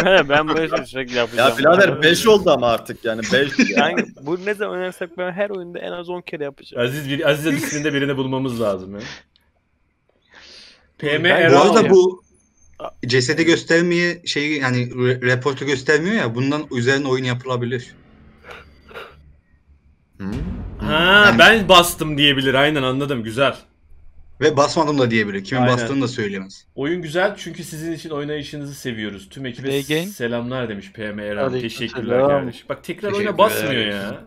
ben böyle şey sürekli yapacağım. ya birader 5 oldu ama artık yani 5 ya. Yani bu ne zaman oynarsak ben her oyunda en az 10 kere yapacağım. Aziz bir Aziz isminde birini bulmamız lazım ya. PM Ben- Bu arada bu cesedi göstermeye şeyi yani re- reportu göstermiyor ya bundan üzerine oyun yapılabilir. Ha ben bastım diyebilir aynen anladım güzel. Ve basmadım da diyebilir. Kimin Aynen. bastığını da söyleyemez. Oyun güzel çünkü sizin için oynayışınızı seviyoruz. Tüm ekibe Again. selamlar demiş PM. Aleyküm Teşekkürler selam. kardeşim. Bak tekrar oyuna Teşekkürler. basmıyor ya.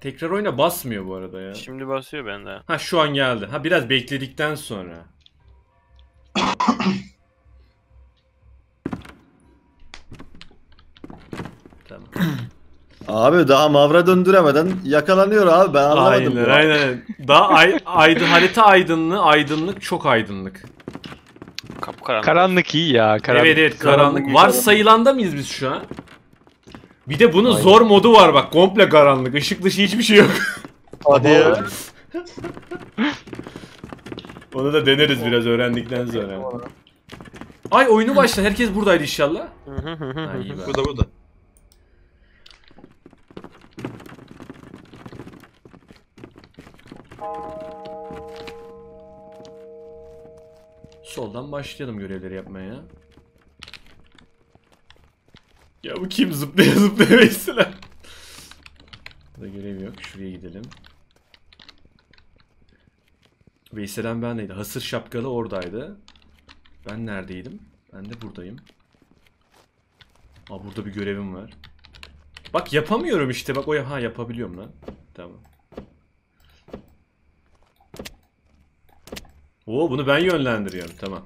Tekrar oyuna basmıyor bu arada ya. Şimdi basıyor bende. Ha şu an geldi. Ha biraz bekledikten sonra. tamam. Abi daha mavra döndüremeden yakalanıyor abi ben anlamadım. Aynen bu. aynen. Daha ay, aydın, harita aydınlığı aydınlık çok aydınlık. Kapkaranlık. Karanlık iyi ya. Karanlık. Evet evet Karanlık, karanlık. karanlık. Var sayılanda mıyız biz şu an? Bir de bunun zor modu var bak komple karanlık. Işık dışı hiçbir şey yok. Hadi ya. Onu da deneriz biraz öğrendikten sonra. Ay oyunu başla. Herkes buradaydı inşallah. Hı hı hı hı. Ha, iyi. Burada burada. Soldan başlayalım görevleri yapmaya. Ya bu kim zıplaya zıplaya mesela. Burada görev yok. Şuraya gidelim. Veysel'en bendeydi. Hasır şapkalı oradaydı. Ben neredeydim? Ben de buradayım. Aa burada bir görevim var. Bak yapamıyorum işte. Bak o ya ha yapabiliyorum lan. Tamam. Oo bunu ben yönlendiriyorum. Tamam.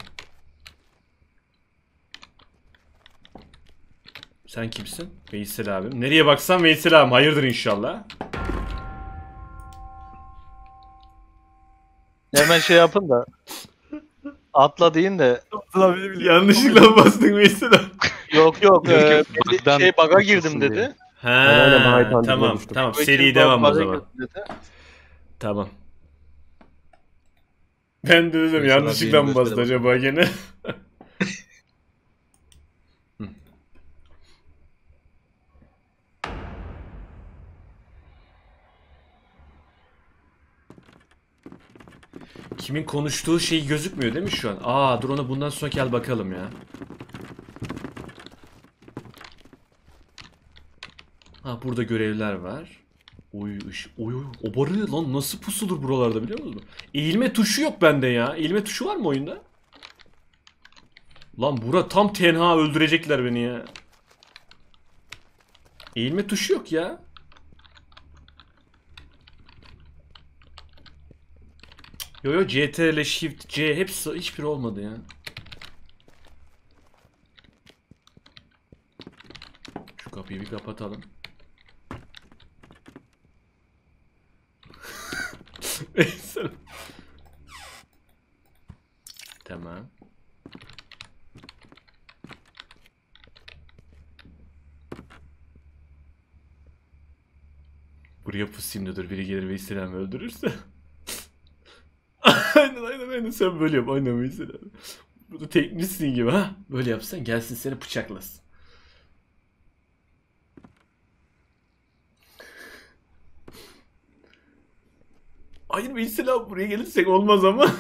Sen kimsin? Veysel abim. Nereye baksan Veysel abim. Hayırdır inşallah. Hemen şey yapın da. Atla deyin de. Yanlışlıkla bastın Veysel abi. Yok yok. Yok, e, yok, bug'dan şey baga girdim dedi. diye. He, tamam tamam seri devam o zaman. girdim dedi. Tamam. Ben de dedim yanlışlıkla mı bastı acaba gene? Kimin konuştuğu şey gözükmüyor değil mi şu an? Aa dur ona bundan sonraki al bakalım ya. Ha burada görevler var. Oy oy o barı lan nasıl pusulur buralarda biliyor musun? Eğilme tuşu yok bende ya. Eğilme tuşu var mı oyunda? Lan bura tam tenha öldürecekler beni ya. Eğilme tuşu yok ya. Yo yo CTRL Shift C hepsi hiçbiri olmadı ya. Şu kapıyı bir kapatalım. Tamam. Buraya pusayım biri gelir ve istirham öldürürse. aynen aynen aynen sen böyle yap aynen mesela. Burada teknissin gibi ha. Böyle yapsan gelsin seni bıçaklasın. Hayır mesela buraya gelirsek olmaz ama.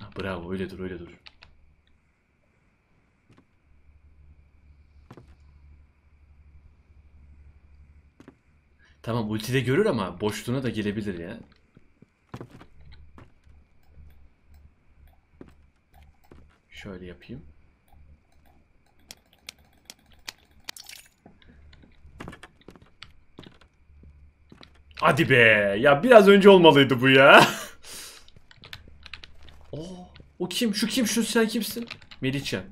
Ah, bravo öyle dur öyle dur. Tamam ultide görür ama boşluğuna da gelebilir ya. Şöyle yapayım. Hadi be. Ya biraz önce olmalıydı bu ya. Oo, o kim? Şu kim? Şu sen kimsin? Melihcan.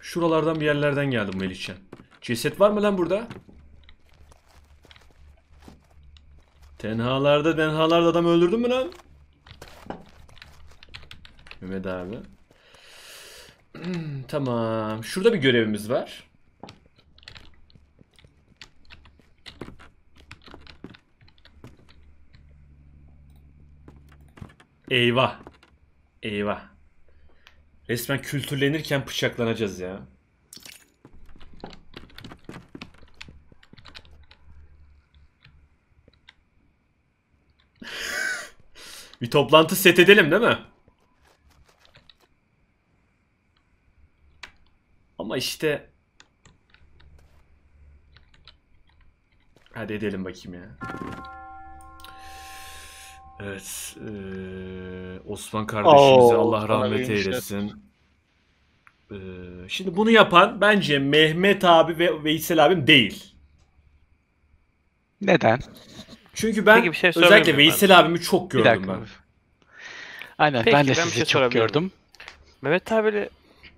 Şuralardan bir yerlerden geldim Melihcan. Ceset var mı lan burada? Tenhalarda denhalarda adam öldürdün mü lan? Mehmet abi. Tamam. Şurada bir görevimiz var. Eyvah. Eyvah. Resmen kültürlenirken bıçaklanacağız ya. bir toplantı set edelim değil mi? Ama işte Hadi edelim bakayım ya. Evet. eee, Osman kardeşimize Oo, Allah rahmet eylesin. Eee, şimdi bunu yapan bence Mehmet abi ve Veysel abim değil. Neden? Çünkü ben Peki bir şey sorabilir özellikle miyim Veysel abimi çok Bir gördüm dakika. ben. Aynen Peki, ben de ben bir sizi şey çok sorabilir miyim? gördüm. Mehmet abiyle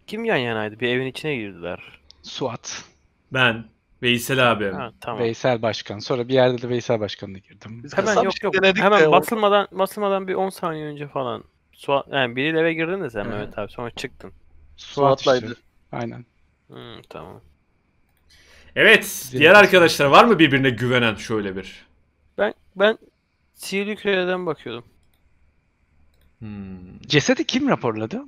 kim yan yanaydı? Bir evin içine girdiler. Suat, Ben, Veysel abim. Ha tamam. Veysel Başkan. Sonra bir yerde de Veysel Başkan'la girdim. Biz Hemen yok şey yok. de Hemen o- basılmadan basılmadan bir 10 saniye önce falan. Suat, yani biriyle eve girdin de sen Hı. Mehmet abi sonra çıktın. Suat Suat'laydı. işte. Aynen. Hmm, tamam. Evet, diğer arkadaşlar var mı birbirine güvenen şöyle bir? Ben ben sihirli küreden bakıyordum. Hmm. Cesedi kim raporladı?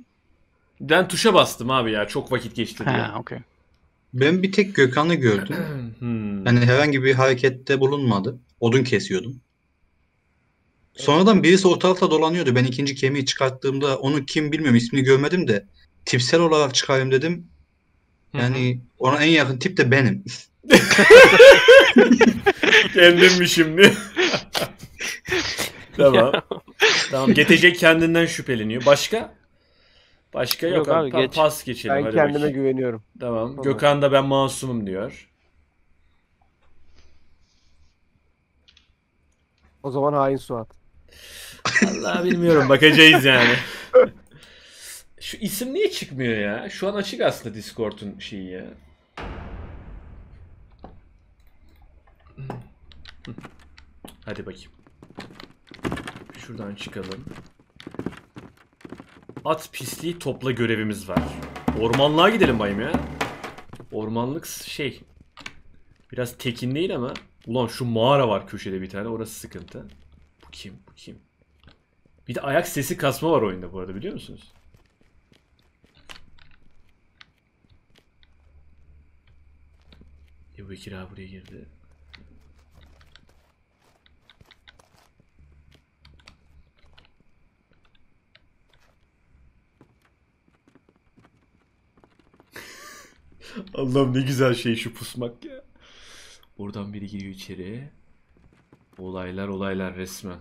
Ben tuşa bastım abi ya çok vakit geçti diye. Ha, okey. Ben bir tek Gökhan'ı gördüm. Hmm. Yani herhangi bir harekette bulunmadı. Odun kesiyordum. Sonradan birisi ortalıkta dolanıyordu. Ben ikinci kemiği çıkarttığımda onu kim bilmiyorum ismini görmedim de tipsel olarak çıkarayım dedim. Yani ona en yakın tip de benim. Kendim mi şimdi? tamam. tamam. Getecek kendinden şüpheleniyor. Başka? Başka yok, Yok abi. geç. Pas geçelim. Ben hadi kendime bakayım. güveniyorum. Tamam. Tamam. Gökhan da ben masumum diyor. O zaman hain Suat. Allah bilmiyorum. Bakacağız yani. Şu isim niye çıkmıyor ya? Şu an açık aslında Discord'un şeyi ya. Hadi bakayım. Şuradan çıkalım. At pisliği topla görevimiz var. Ormanlığa gidelim bayım ya. Ormanlık şey. Biraz tekin değil ama. Ulan şu mağara var köşede bir tane. Orası sıkıntı. Bu kim? Bu kim? Bir de ayak sesi kasma var oyunda bu arada biliyor musunuz? Ebu Bekir abi buraya girdi. Allah'ım ne güzel şey şu pusmak ya. Oradan biri giriyor içeri. Olaylar olaylar resmen.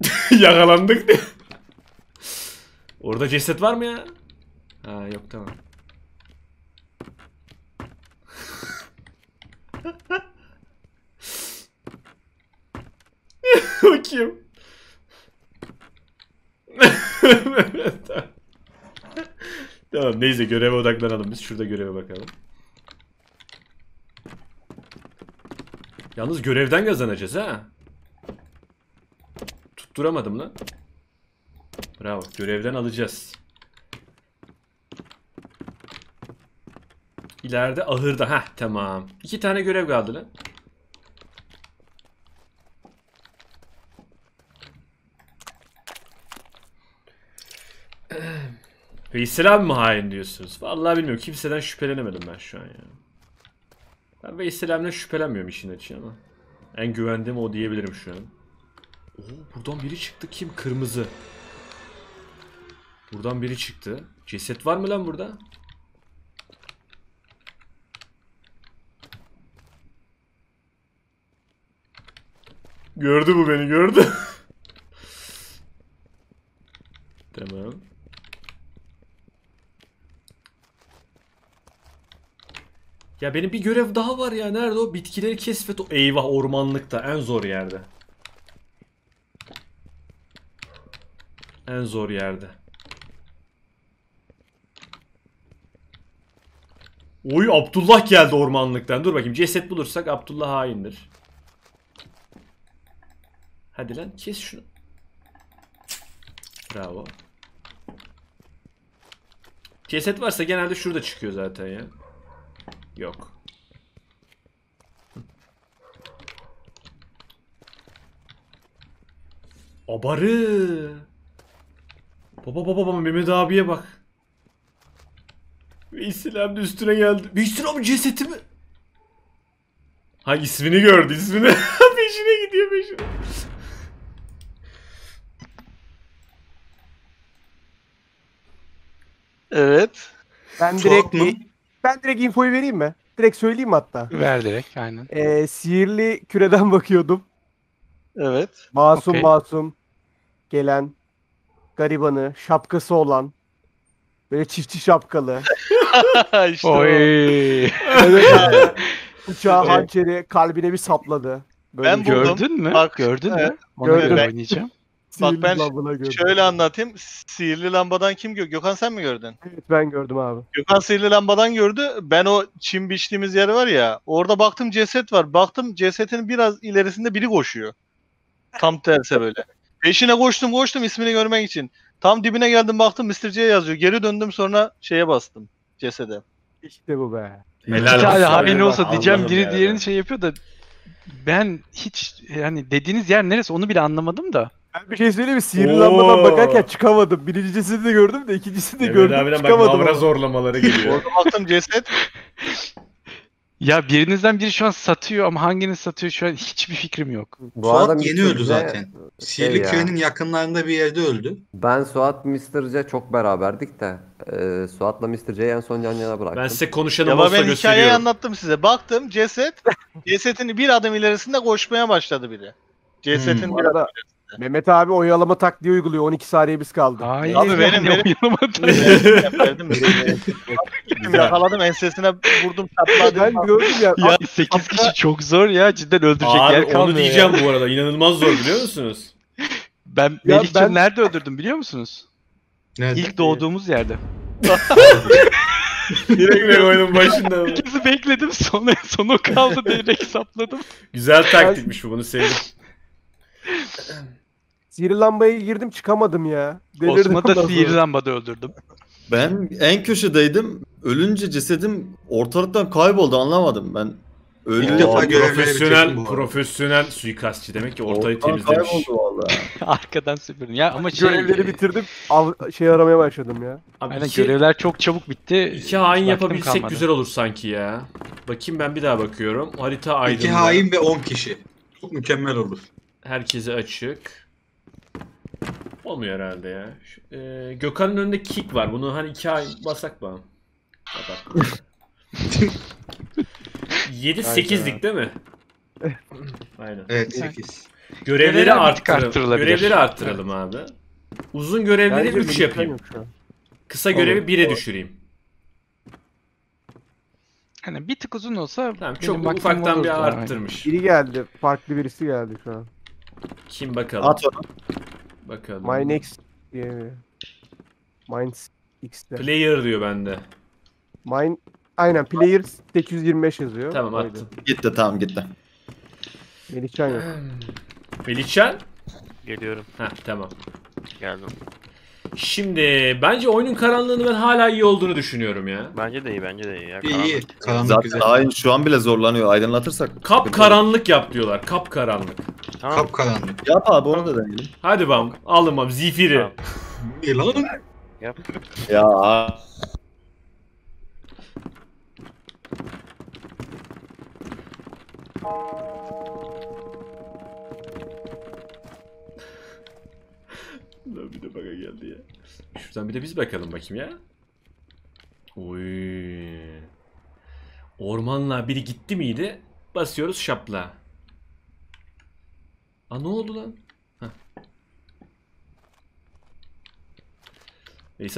Yakalandık diye. Orada ceset var mı ya? Ha yok tamam. kim? tamam neyse göreve odaklanalım biz. Şurada göreve bakalım. Yalnız görevden kazanacağız ha. Tutturamadım lan. Bravo. Görevden alacağız. İleride ahırda. ha tamam. İki tane görev kaldı lan. Veysel abi mi hain diyorsunuz? Vallahi bilmiyorum. Kimseden şüphelenemedim ben şu an ya. Ben Veysel abimden şüphelenmiyorum işin açığı ama. En güvendiğim o diyebilirim şu an. Oo, buradan biri çıktı. Kim? Kırmızı. Buradan biri çıktı. Ceset var mı lan burada? Gördü bu beni gördü. tamam. Ya benim bir görev daha var ya. Nerede o? Bitkileri kesfet. o- Eyvah ormanlıkta. En zor yerde. En zor yerde. Oy Abdullah geldi ormanlıktan. Dur bakayım ceset bulursak Abdullah haindir. Hadi lan kes şunu. Bravo. Ceset varsa genelde şurada çıkıyor zaten ya. Yok. Abarı. Baba baba baba Mehmet abiye bak. Veysel abi de üstüne geldi. Veysel abi cesedi mi? Ha ismini gördü ismini. peşine gidiyor peşine. Evet. Ben direkt mı? Ben direkt infoyu vereyim mi? Direkt söyleyeyim mi hatta? Ver direkt aynen. Ee, sihirli küreden bakıyordum. Evet. Masum Okey. masum gelen garibanı şapkası olan böyle çiftçi şapkalı. işte o. Oy. Evet abi. Bıçağı Evet. hançeri kalbine bir sapladı. Böyle Ben buldum. Gördün mü? Bak, Gördün evet. mü? Ona Gördüm. göre oynayacağım. Bak sihirli ben gördüm. Şöyle anlatayım. Sihirli lambadan kim gördü? Gökhan sen mi gördün? Evet ben gördüm abi. Gökhan sihirli lambadan gördü. Ben o çim biçtiğimiz yer var ya. Orada baktım ceset var. Baktım cesetin biraz ilerisinde biri koşuyor. Tam terse böyle. Peşine koştum koştum ismini görmek için. Tam dibine geldim baktım Mr. C yazıyor. Geri döndüm sonra şeye bastım cesede. İşte bu be. Bir tane hain olsa Allah'ım diyeceğim biri ya. diğerini şey yapıyor da ben hiç yani dediğiniz yer neresi onu bile anlamadım da. Ben bir şey söyleyeyim mi? Sihirli Oo. lambadan bakarken çıkamadım. Birincisini de gördüm de ikincisini de Mehmet gördüm. abiden bak çıkamadım. mavra ama. zorlamaları geliyor. Orada baktım ceset. Ya birinizden biri şu an satıyor ama hanginiz satıyor şu an hiçbir fikrim yok. Bu Suat yeni öldü zaten. Sihirli şey ya. kürenin yakınlarında bir yerde öldü. Ben Suat Mr. C çok beraberdik de e, Suat'la Mr. C'yi en son yan yana bıraktım. Ben size konuşanı Ya olsa ben hikayeyi gösteriyorum. anlattım size. Baktım ceset. Cesetin bir adım ilerisinde koşmaya başladı biri. Cesetin Hmm. Bir adım. arada Mehmet abi oyalama taktiği uyguluyor. 12 saniye biz kaldı. Hayır. Abi benim- oynamadım. Verdim. Gittim yakaladım ensesine vurdum çatladı. Ben gördüm ya. ya 8 kişi çok zor ya cidden öldürecek yer Abi kalmıyor onu ya. diyeceğim bu arada. İnanılmaz zor biliyor musunuz? Ben Ya ben- nerede öldürdüm biliyor musunuz? Nerede? İlk doğduğumuz yerde. Direkt oyunun başında. Herkesi bekledim sonra sonu kaldı direkt sapladım. Güzel taktikmiş bu bunu sevdim. Sihirli lambaya girdim çıkamadım ya. Delirdim Osman'ı da sihirli lambada öldürdüm. Ben en köşedeydim. Ölünce cesedim ortalıktan kayboldu anlamadım. Ben İlk defa profesyonel, profesyonel suikastçı demek ki ortayı ortadan temizlemiş. kayboldu vallahi. Arkadan süpürdüm. Ya ama şey, Görevleri bitirdim. Av, şey aramaya başladım ya. Abi Aynen iki, görevler çok çabuk bitti. iki hain Vaktim yapabilsek kalmadı. güzel olur sanki ya. Bakayım ben bir daha bakıyorum. Harita aydınlığı. İki hain ve 10 kişi. Çok mükemmel olur. Herkese açık. Olmuyor herhalde ya. Şu- e, Gökhan'ın önünde kick var. Bunu hani iki hain basak mı? Bak. 7-8'lik değil mi? Aynen. Evet 8. Görevleri arttıralım. Görevleri arttıralım abi. Uzun görevleri Bence 3 Melihcan yapayım. yok şu an. Kısa görevi Olur. 1'e düşüreyim. Hani bir tık uzun olsa Tamam benim çok maksimum ufaktan olurdu. bir arttırmış. Biri geldi. Farklı birisi geldi şu an. Kim bakalım. At onu. Bakalım. My next diye mi? Mine X'de. Player diyor bende. Mine Aynen player 825 yazıyor. Tamam Oydu. attım. Gitti tamam gitti. Melihcan yok. Melihcan? Geliyorum. Heh tamam. Geldim. Şimdi bence oyunun karanlığını ben hala iyi olduğunu düşünüyorum ya. Bence de iyi bence de iyi. Ya, İyi iyi. karanlık. Karanlık Zaten güzel. hain şu an bile zorlanıyor. Aydınlatırsak. Kap karanlık yap diyorlar. Kap karanlık. Tamam. Kap karanlık. Yap abi onu da deneyelim. Hadi bam. Alın bam. Zifiri. Tamam. İyi lan. Yap. Ya Bir de baka geldi ya. Şuradan bir de biz bakalım bakayım ya. Oy. Ormanla biri gitti miydi? Basıyoruz şapla. Aa ne oldu lan? Heh.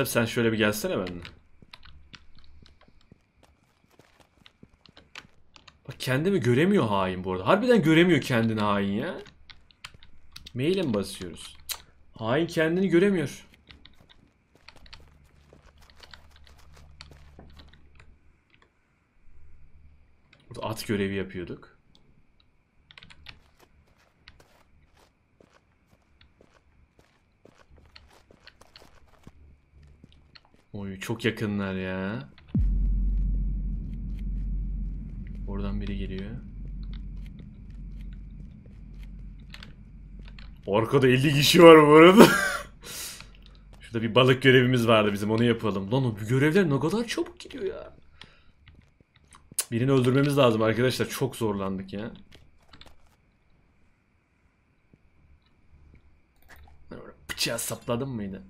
Sen şöyle bir gelsene benimle. Bak kendimi göremiyor hain bu arada. Harbiden göremiyor kendini hain ya. Maile mi basıyoruz? Hain kendini göremiyor. At görevi yapıyorduk. Oy çok yakınlar ya. Oradan biri geliyor. Arkada 50 kişi var bu arada. Şurada bir balık görevimiz vardı bizim onu yapalım. Lan o görevler ne kadar çabuk gidiyor ya. Birini öldürmemiz lazım arkadaşlar. Çok zorlandık ya. Bıçağı sapladım mıydı?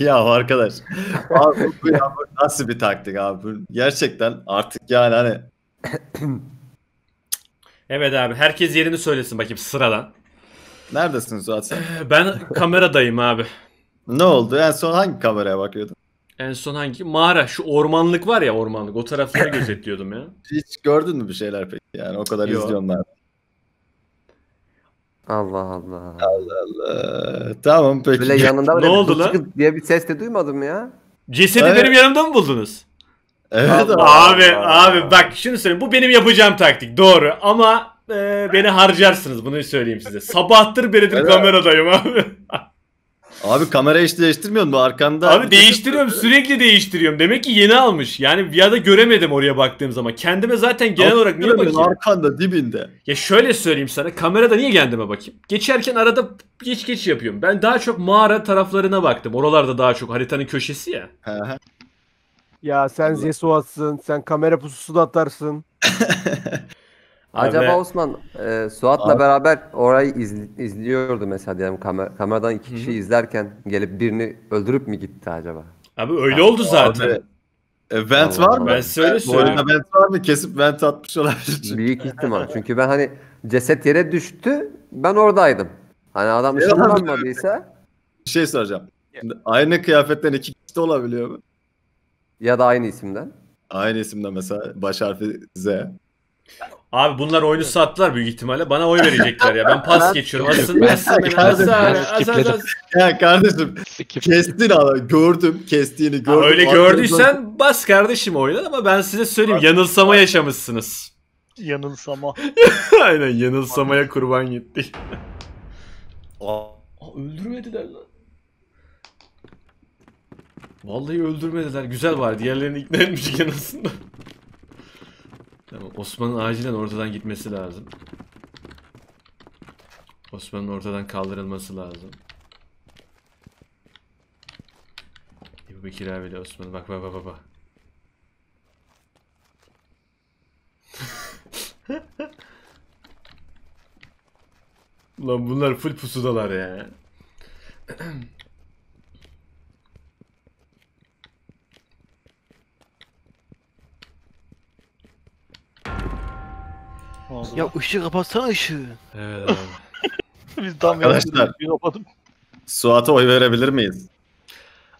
Ya arkadaş. abi bu, ya bu nasıl bir taktik abi? Bu Gerçekten artık yani hani Evet abi herkes yerini söylesin bakayım sıradan. neredesin Suat sen? Ben kameradayım abi. Ne oldu? En son hangi kameraya bakıyordun? En son hangi? Mağara. Şu ormanlık var ya ormanlık. O tarafları gözetliyordum ya. Hiç gördün mü bir şeyler peki? Yani o kadar ben. Allah Allah. Ee, tamam peki. Böyle yanında böyle Ne oldu lan? diye bir ses de duymadım ya. Cesedi Evet. benim yanımda mı buldunuz? Evet Abi abi bak şunu söyleyeyim. Bu benim yapacağım taktik. Doğru ama e, beni harcarsınız bunu söyleyeyim size. Sabahtır beridir kameradayım abi. Abi kamerayı hiç değiştirmiyor mu? Arkanda abi değiştiriyorum sürekli değiştiriyorum. Demek ki yeni almış. Yani bir ara göremedim oraya baktığım zaman. Kendime zaten genel olarak niye bakayım? Arkanda dibinde. Ya şöyle söyleyeyim sana. Kamerada niye kendime bakayım? Geçerken arada geç geç yapıyorum. Ben daha çok mağara taraflarına baktım. Oralarda daha çok haritanın köşesi ya. He he. Ya sen Zesuat'sın, sen kamera pususu da atarsın. Acaba Abi- Osman e, Suat'la Abi- beraber orayı izli- izliyordu mesela diyelim kamer kameradan iki kişi izlerken gelip birini öldürüp mü gitti acaba? Abi öyle oldu zaten. Abi, e, vent Allah var mı? Ben söyle Bu söyleyeyim. vent var mı? Kesip vent atmış olabilir. çünkü. Büyük ihtimal. Çünkü ben hani ceset yere düştü. Ben oradaydım. Hani adam ışınlanmadıysa Bir şey soracağım. Şimdi aynı kıyafetten iki kişi de olabiliyor mu? ya da aynı isimden. Aynı isimde mesela baş harfi Z. Abi bunlar oyunu sattılar büyük ihtimalle. Bana oy verecekler ya. Ben pas geçiyorum. Asın asın beni. Ya kardeşim kestin abi gördüm kestiğini Ha, gördüm. Öyle Arkadaşlar- gördüysen bas kardeşim oyundan ama ben size söyleyeyim yanılsama yaşamışsınız. Yanılsama. Aynen yanılsamaya kurban gittik. Aa, öldürmediler lan. Vallahi öldürmediler. Güzel var. Diğerlerini ikna etmiş yanılsın. Osman'ın acilen ortadan gitmesi lazım. Osman'ın ortadan kaldırılması lazım. Ebu Bekir abiyle Osman. Bak bak bak. bak. Lan bunlar full pusudalar ya. Ya ışığı kapatsana ışığı. Evet abi. Biz tam Arkadaşlar. yaptık, bir kapadım. Suat'a oy verebilir miyiz?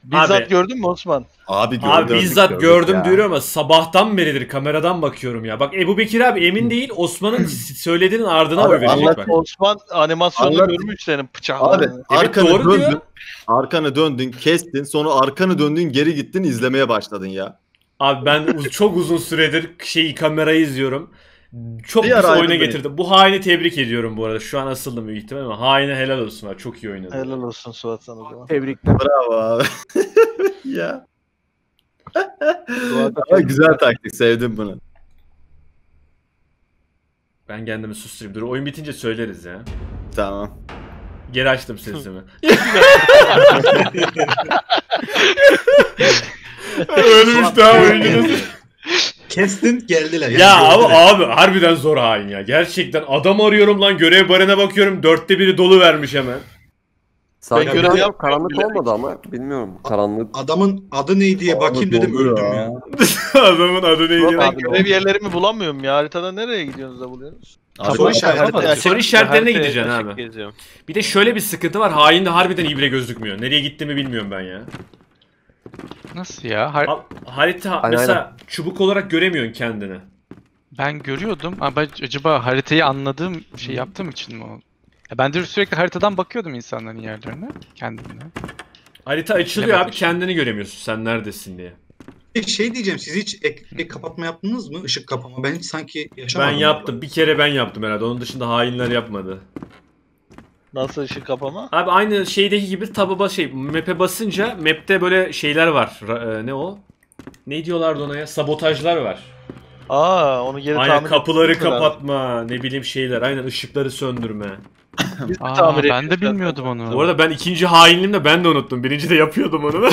Bizzat Abi- gördün mü Osman? Abi gördüm. Abi bizzat gördüm ya. diyorum ama sabahtan beridir kameradan bakıyorum ya. Bak Ebu Bekir abi emin değil Osman'ın söylediğinin ardına Abi oy verecek anlat- bak. Osman animasyonunu Anlat. görmüş senin Abi bıçaklarını. arkanı doğru döndün. diyor. Arkanı döndün, kestin. Sonra arkanı döndün, geri gittin, izlemeye başladın ya. Abi ben uz- çok uzun süredir şeyi kamerayı izliyorum. Çok ara güzel oyuna getirdim. Bu haini tebrik ediyorum bu arada. Şu an asıldım büyük ihtimal ama haine helal olsun abi. Çok iyi oynadı. Helal olsun Suat sana o zaman. Tebrikler. Bravo abi. ya. Ama güzel taktik, sevdim bunu. Ben kendimi susturayım. Dur oyun bitince söyleriz ya. Tamam. Geri açtım sesimi. Ölmüş daha oyuncunuz. Kestin geldiler. Yani Ya ama gördüler. abi harbiden zor hain ya. Gerçekten adam arıyorum lan görev barına bakıyorum dörtte biri dolu vermiş hemen. Sanki görev yapmıyorum karanlık bile. olmadı ama bilmiyorum. Karanlık. Adamın adı ne diye bakayım dedim öldüm ya. Adamın adı neydi? Ben lan? görev yerlerimi bulamıyorum ya. Haritada nereye gidiyorsunuz da buluyorsunuz? Abi, Soru işareti. Ama- Soru işaretlerine gideceksin abi. geziyorum. Bir de şöyle bir sıkıntı var. Hain de harbiden ibre gözükmüyor. Nereye gittiğimi bilmiyorum ben ya. Nasıl ya? Har- Ha- harita Aynen, mesela çubuk olarak göremiyorsun kendini. ben görüyordum ama acaba haritayı anladığım şey yaptığım için mi o? Ya ben de sürekli haritadan bakıyordum insanların yerlerine kendimle. Harita açılıyor Bilemedim abi kendini göremiyorsun sen neredesin diye. Bir şey diyeceğim siz hiç ek, ek kapatma yaptınız mı? Işık kapama. Ben hiç sanki Ben yaşamadım. yaptım. Bir kere ben yaptım herhalde. Onun dışında hainler yapmadı. Nasıl ışık kapama? Abi aynı şeydeki gibi taba bas şey map'e basınca map'te böyle şeyler var. Ra- e, ne o? Ne diyorlardı ona ya? Sabotajlar var. Aa onu geri Aynen tamir kapıları lazım. kapatma, ne bileyim şeyler. Aynen ışıkları söndürme. Biz de Aa, tamir ben de bilmiyordum onu. Bu arada ben ikinci hainliğimde ben de unuttum. Birinci de yapıyordum onu.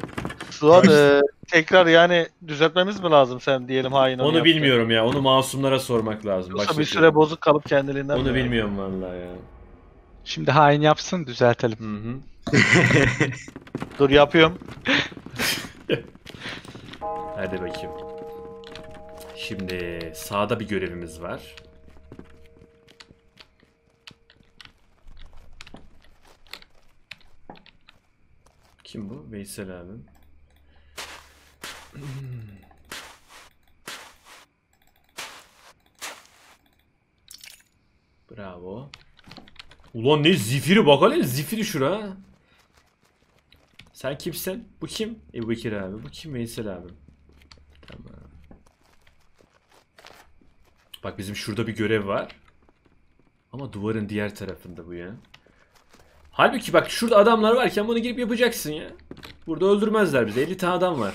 Suat e, tekrar yani düzeltmemiz mi lazım sen diyelim hain onu yaptın. bilmiyorum ya. Onu masumlara sormak lazım. Yoksa Başka bir süre bozuk kalıp kendiliğinden Onu mi? bilmiyorum vallahi ya. Şimdi hain yapsın düzeltelim. Hı hı. Dur yapıyorum. Hadi bakayım. Şimdi sağda bir görevimiz var. Kim bu? Veysel abi. Bravo. Ulan ne zifiri bak zifiri şura. Sen kimsin? Bu kim? Ebu Bekir abi. Bu kim? Veysel abi. Tamam. Bak bizim şurada bir görev var. Ama duvarın diğer tarafında bu ya. Halbuki bak şurada adamlar varken bunu girip yapacaksın ya. Burada öldürmezler bizi. 50 tane adam var.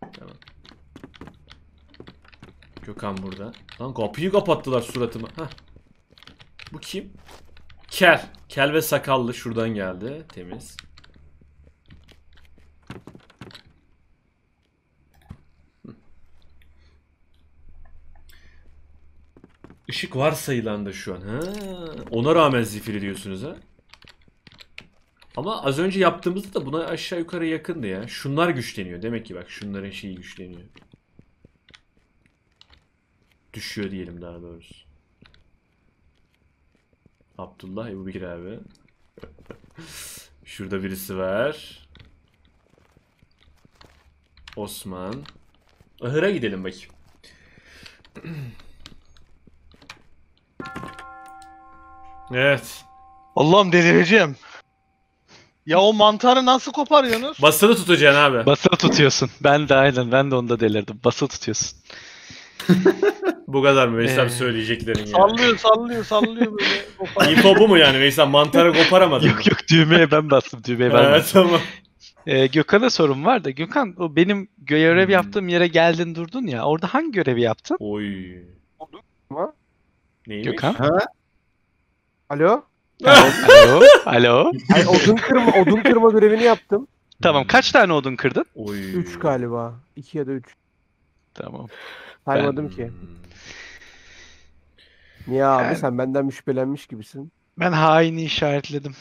Tamam. Gökhan burada. Lan kapıyı kapattılar suratıma. Hah. Bu kim? Kel. Kel ve sakallı şuradan geldi. Temiz. Işık var sayılanda şu an. Ha, ona rağmen zifiri diyorsunuz ha. Ama az önce yaptığımızda da buna aşağı yukarı yakındı ya. Şunlar güçleniyor. Demek ki bak şunların şeyi güçleniyor. Düşüyor diyelim daha doğrusu. Abdullah Ebu Bekir abi. Şurada birisi var. Osman. Ahıra gidelim bakayım. Evet. Allah'ım delireceğim. Ya o mantarı nasıl koparıyorsunuz? Basılı tutacaksın abi. Basılı tutuyorsun. Ben de aynen ben de onda delirdim. Basılı tutuyorsun. Bu kadar mı Veysel Ee, söyleyeceklerin ya? Sallıyor sallıyor sallıyor böyle. İpo bu mu yani Veysel? Mantarı koparamadın mı? yok yok düğmeye ben bastım. Düğmeye ben Ha, bastım. tamam. Ee, Gökhan'a sorum var da Gökhan o benim görev Hmm. yaptığım yere geldin durdun ya. Orada hangi görevi yaptın? Oy. Ama- Neymiş? Gökhan? Alo? Alo? Alo? Ay, odun kırma, odun kırma görevini yaptım. Tamam kaç tane odun kırdın? Oy. 3 galiba. 2 ya da 3. Tamam. Saymadım ki. Hmm. Niye abi Yani- sen benden şüphelenmiş gibisin. Ben haini işaretledim.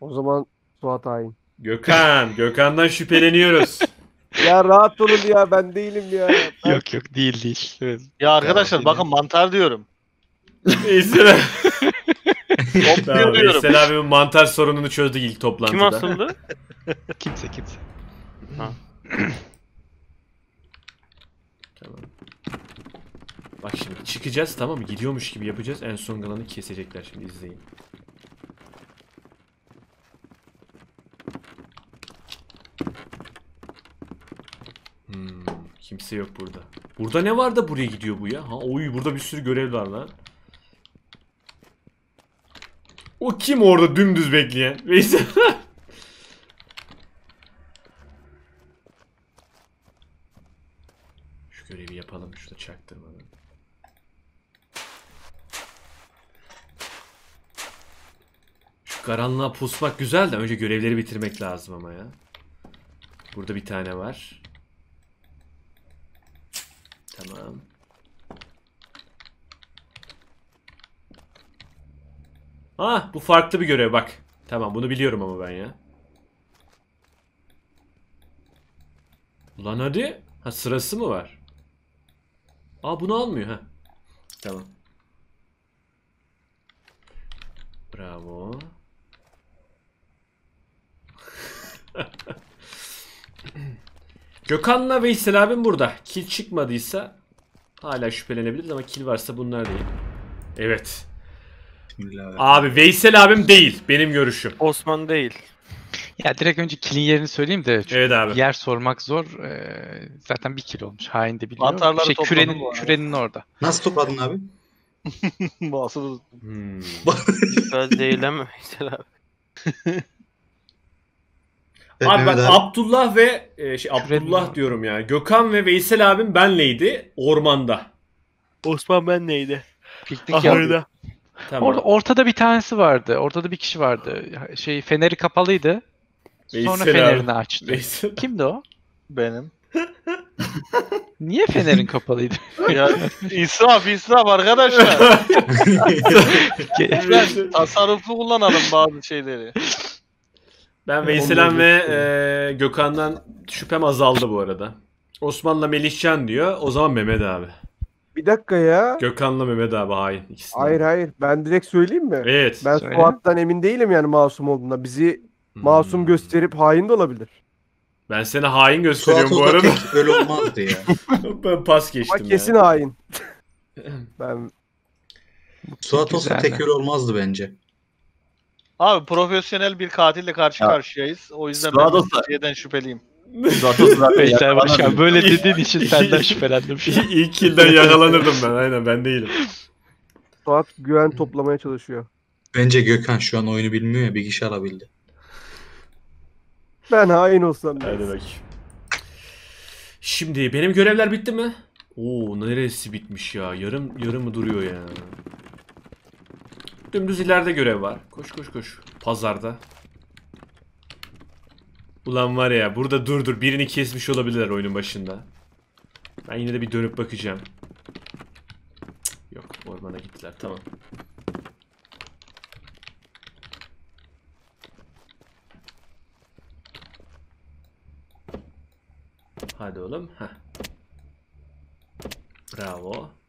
O zaman Suat hain. Gökhan. Gökhan'dan şüpheleniyoruz. Ya rahat olun ya ben değilim ya. Ben- Yok yok değil değil. Evet. Ya arkadaşlar Tamam, bakın mantar diyorum. Abi. Topluyor Tamam, diyorum. Veysel abimin mantar sorununu çözdük ilk Kim toplantıda. asıldı? Kimse kimse. Tamam. Bak şimdi çıkacağız tamam? Gidiyormuş gibi yapacağız. En son kalanı kesecekler şimdi izleyin. Hmm, kimse yok burada. Burada ne var da buraya gidiyor bu ya? Ha, oy burada bir sürü görev var lan. O kim orada dümdüz bekleyen? Veysel. Şu görevi yapalım şurada çaktırmadan. Şu karanlığa pusmak güzel de önce görevleri bitirmek lazım ama ya. Burada bir tane var. Tamam. Ah bu farklı bir görev bak. Tamam bunu biliyorum ama ben ya. Ulan hadi. Ha sırası mı var? Aa bunu almıyor ha. Tamam. Bravo. Gökhan'la Veysel abim burada. Kil çıkmadıysa hala şüphelenebiliriz ama kil varsa bunlar değil. Evet. Abi Veysel abim değil. Benim görüşüm. Osman değil. Ya direkt önce kilin yerini söyleyeyim de çünkü Evet abi. yer sormak zor. Ee, zaten bir kil olmuş. Hain de biliyor. Mantarları şey, kürenin, kürenin orada. Nasıl topladın abi? Basılı. Hmm. Böyle değil ama Veysel abi. Abi bak. Abdullah ve e, şey Abdullah diyorum ya. Gökhan ve Veysel abim benleydi ormanda. Osman ben neydi? Piknik yaptık. Tamam. Orada ortada bir tanesi vardı. Ortada bir kişi vardı. Şey feneri kapalıydı. Sonra Veysel fenerini abi. açtı. Veysel. Kimdi o? Benim. Niye fenerin kapalıydı? Ya israf israf arkadaşlar. Tasarruflu kullanalım bazı şeyleri. Ben Veysel'en ve e, Gökhan'dan şüphem azaldı bu arada. Osman'la Melihcan diyor. O zaman Mehmet abi. Bir dakika ya. Gökhan'la Mehmet abi hain. ikisi de. Hayır hayır. Ben direkt söyleyeyim mi? Evet. Ben Söyle. Suat'tan emin değilim yani masum olduğuna. Bizi Hmm. masum gösterip hain de olabilir. Ben seni hain Suat gösteriyorum bu olsa arada. tek öyle olmazdı ya. ben pas geçtim Ama ya. kesin hain. ben Suat olsa Güzeldi. tek öyle olmazdı bence. Abi profesyonel bir katille karşı Ya. karşıyayız. O yüzden Suat ben şeyden şüpheliyim. Zaten zaten Veysel Başkan böyle dediğin için senden şüphelendim şu an. İlk kilden yakalanırdım ben. Aynen ben değilim. Suat güven toplamaya çalışıyor. Bence Gökhan şu an oyunu bilmiyor ya bir kişi alabildi. Ben hain olsam. Hadi bakayım. Şimdi benim görevler bitti mi? Oo neresi bitmiş ya? Yarım yarımı duruyor ya. Dümdüz ileride görev var. Koş koş koş. Pazarda. Ulan var ya burada dur dur birini kesmiş olabilirler oyunun başında. Ben yine de bir dönüp bakacağım. Cık, Yok ormana gittiler tamam. Hadi oğlum. Heh. Bravo.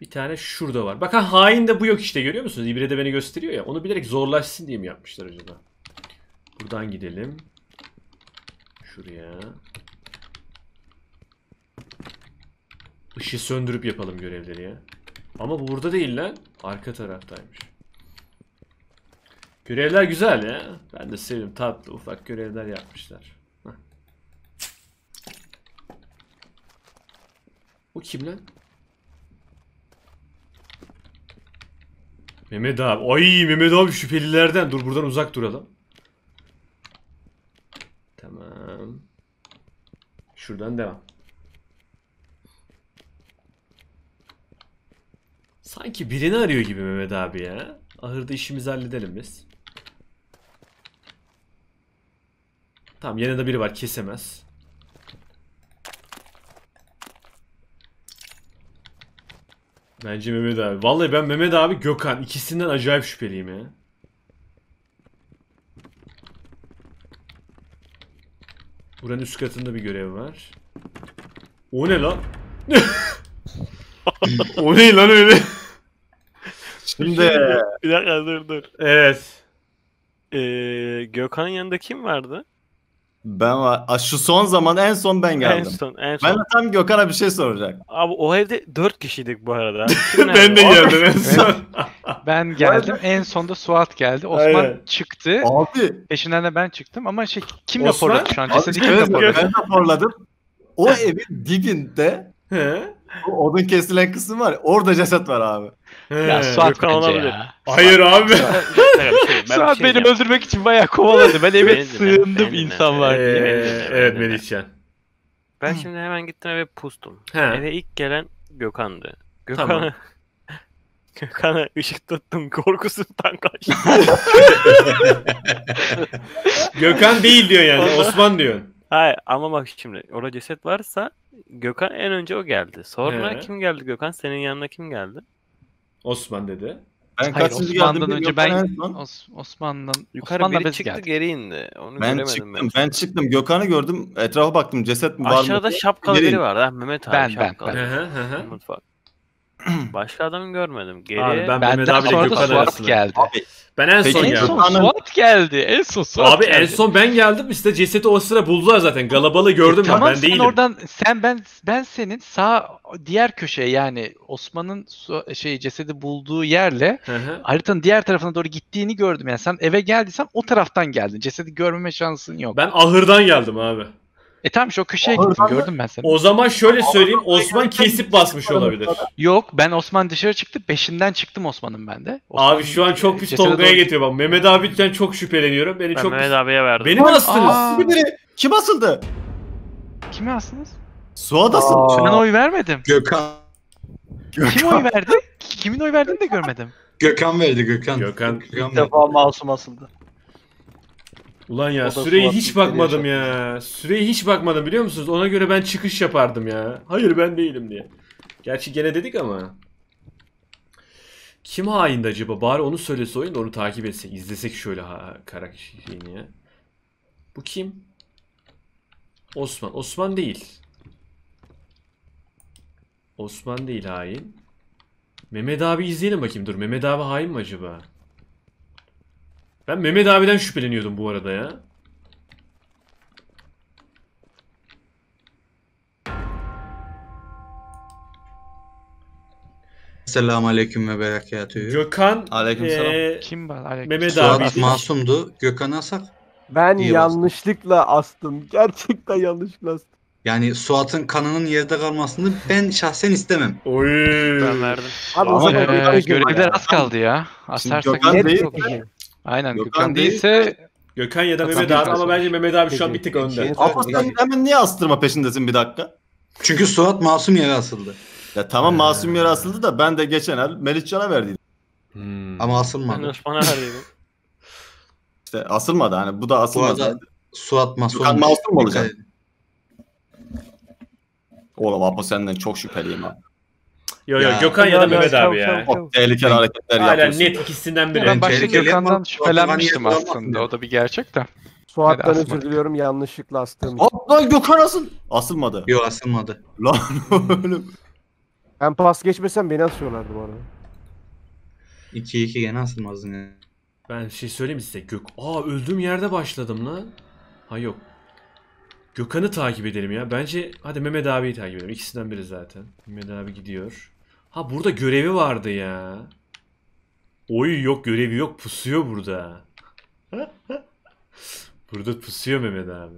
Bir tane şurada var. Bakın hain de bu yok işte görüyor musunuz? İbre de beni gösteriyor ya. Onu bilerek zorlaşsın diye mi yapmışlar acaba? Buradan gidelim. Şuraya. Işığı söndürüp yapalım görevleri ya. Ama bu burada değil lan. Arka taraftaymış. Görevler güzel ya. Ben de sevdim. Tatlı ufak görevler yapmışlar. Heh. O kim lan? Mehmet abi. Ay Mehmet abi şüphelilerden. Dur buradan uzak duralım. Tamam. Şuradan devam. Sanki birini arıyor gibi Mehmet abi ya. Ahırda işimizi halledelim biz. Tamam yanında biri var kesemez. Bence Mehmet abi. Vallahi ben Mehmet abi Gökhan ikisinden acayip şüpheliyim ya. Buranın üst katında bir görev var. O ne lan? o ne lan öyle? Şimdi Bir dakika dur dur. Evet. Ee, Gökhan'ın yanında kim vardı? Ben var. Şu son zaman en son ben En geldim. son. En son. Ben de tam Gökhan'a bir şey soracak. Abi o evde 4 kişiydik bu arada. Ben de geldim en son. Ben geldim. En sonda Suat geldi. Osman Aynen. çıktı. Abi. Peşinden de ben çıktım ama şey kim Osman? raporladı şu an? Abi Cesedi kim raporladı? ben raporladım. O evin dibinde He? O odun kesilen kısım var. ya, Orada ceset var abi. He. Ya Suat Gökhan bence olabilir. ya. Hayır abi. Şey Suat beni diyeceğim. öldürmek için bayağı kovaladı. Ben eve Beni dinle, sığındım insan var diye. Evet Melihcan. Ben şimdi hemen gittim eve pustum. He. Eve ilk gelen Gökhan'dı. Tamam. Gökhan'ı Gökhan'a ışık tuttum korkusundan kaçtı. Gökhan değil diyor yani. Osman diyor. Hayır ama bak şimdi orada ceset varsa Gökhan en önce o geldi. Sonra He. kim geldi Gökhan? Senin yanına kim geldi? Osman dedi. Ben Hayır kaçıncı Osman'dan geldim önce Gökhan ben en son. Os- Osman'dan Yukarı Osman'la biri biz çıktı geldik. geri indi. Onu Ben göremedim çıktım. ben. Ben çıktım. Gökhan'ı gördüm. Etrafa baktım. Ceset mi var mı? Aşağıda şapkalı Geri biri indi. vardı. Ha, Mehmet abi Ben, ben, şapkalı. Hı hı hı hı. Mutfak. Başka adamı görmedim. Geriye Abi ben Mehmet Benden abiyle sonra da Gökhan Suat arasında. geldi. Abi, Ben en Peki, son En geldim. son Suat geldi. En son Suat Abi en geldi. son ben geldim işte cesedi o sıra buldular zaten. Galabalı gördüm ben. Tamam Ben sen değilim. oradan sen ben ben senin sağ diğer köşeye yani Osman'ın su- şey cesedi bulduğu yerle Hı hı. haritanın diğer tarafına doğru gittiğini gördüm. Yani sen eve geldiysen o taraftan geldin. Cesedi görmeme şansın yok. Ben ahırdan geldim abi. E tamam şu o köşeye gittim gördüm ben seni. O zaman şöyle söyleyeyim. Osman kesip basmış olabilir. Yok ben Osman dışarı çıktı. Peşinden çıktım Osman'ın ben de. Osman Abi şu an çok pis Tolga'ya getiriyor bak. Mehmet abiden çok şüpheleniyorum. Beni ben çok Mehmet abiye verdim. Beni mi astınız? Biri, kim asıldı? kime astınız? Suat asıldı. Ben oy vermedim. Gökhan Kim oy verdi? Kimin oy verdiğini de görmedim. Gökhan verdi Gökhan. Gökhan. İlk verdi. defa masum asıldı. Ulan ya Suat hiç bakmadım ya. Süreye hiç bakmadım biliyor musunuz? Ona göre ben çıkış yapardım ya. Hayır ben değilim diye. Gerçi gene dedik ama. Kim haindi acaba? Bari onu söylese oyun da onu takip etsek. izlesek şöyle ha, karak şeyini ya. Bu kim? Osman. Osman değil. Osman değil hain. Mehmet abi izleyelim bakayım. Dur Mehmet abi hain mi acaba? Ben Mehmet abiden şüpheleniyordum bu arada ya. Selamun aleyküm ve berekatühü. Gökhan Aleykümselam. eee, Kim var? Aleyküm. Mehmet Suat abi. masumdu. Gökhan asak. Ben İyi yanlışlıkla astım. Gerçekten yanlışlıkla astım. Yani Suat'ın kanının yerde kalmasını ben şahsen istemem. Oy. Ben verdim. Abi o Ama zaman Ee, görevler az kaldı ya. Şimdi Asarsak Gökhan Net değil. Aynen Gökhan Gökhan, değil. değilse Gökhan ya da Tabii, Mehmet abi ama bence Mehmet abi şu an bir tık önde. Şey- Apo sen hemen niye astırma peşindesin bir dakika? Çünkü Suat masum yere asıldı. Ya tamam masum yere asıldı da ben de geçen el Melihcan'a verdiydim. Hmm. Ama Ben asılmadı. Osman'a verdiydim. İşte asılmadı hani bu da Bu asılmadı. arada Suat masum. Gökhan masum mu olacak? Oğlum Apo senden çok şüpheliyim abi. Yo yo Ya. Gökhan ya da Ya, Mehmet ya, abi ya. çabuk, Çok tehlikeli hareketler Hala yapıyorsun. net ikisinden biri. ben başta tehlikeli Gökhan'dan yapma, şüphelenmiştim aslında. O da bir gerçek de. Suat'tan Hadi özür diliyorum yanlışlıkla astığım için. Hop lan Gökhan asıl. Asılmadı. Yok asılmadı. Lan oğlum. Ben pas geçmesem beni asıyorlardı bu arada. 2-2 gene asılmazdın yani. Ben bir şey söyleyeyim mi size? Gök... Aa öldüğüm yerde başladım lan. Ha yok. Gökhan'ı takip edelim ya. Bence hadi Mehmet abiyi takip edelim. İkisinden biri zaten. Mehmet abi gidiyor. Ha burada görevi vardı ya. Oy yok görevi yok. Pusuyor burada. burada pusuyor Mehmet abi.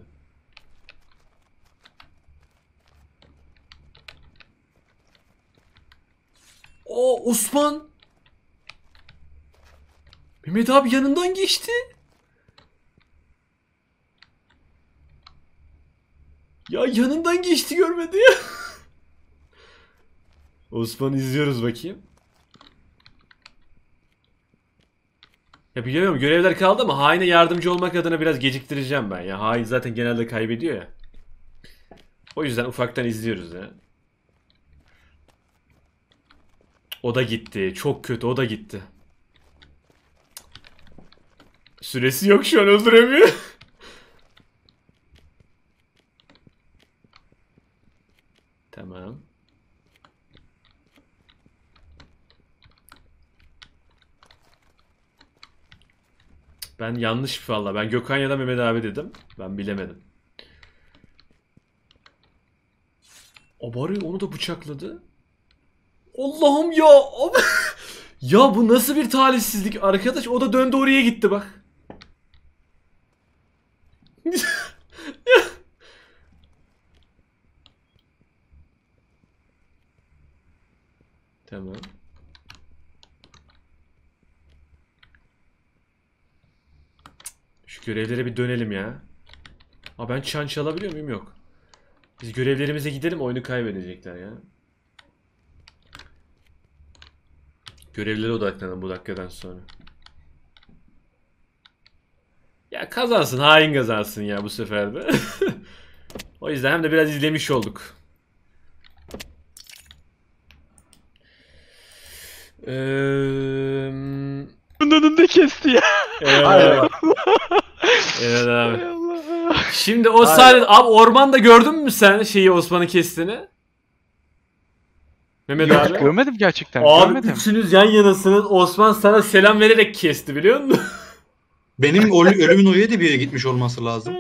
O Osman. Mehmet abi yanından geçti. Ya yanından geçti görmedi ya. Osman izliyoruz bakayım. Ya biliyorum görevler kaldı ama haine yardımcı olmak adına biraz geciktireceğim ben ya. Hain zaten genelde kaybediyor ya. O yüzden ufaktan izliyoruz ya. O da gitti. Çok kötü o da gitti. Süresi yok şu an öldüremiyor. tamam. Ben yanlış valla. Ben Gökhan ya da Mehmet abi dedim. Ben bilemedim. O bari onu da bıçakladı. Allah'ım ya. Ya bu nasıl bir talihsizlik arkadaş? O da döndü oraya gitti bak. tamam. Şu görevlere bir dönelim ya. Aa ben çan çalabiliyor muyum? Yok. Biz görevlerimize gidelim oyunu kaybedecekler ya. Görevlere odaklanın bu dakikadan sonra. Ya kazansın, hain kazansın ya bu sefer de. o yüzden hem de biraz izlemiş olduk. Eee... Bunun önünde kesti ya. Evet, evet. Abi. Şimdi o sahne... Abi ormanda gördün mü sen şeyi Osman'ın kestiğini? Mehmet abi. Görmedim gerçekten. Abi görmedim. üçünüz yan yanasınız. Osman sana selam vererek kesti biliyor musun? Benim ölümün oraya da bir yere gitmiş olması lazım.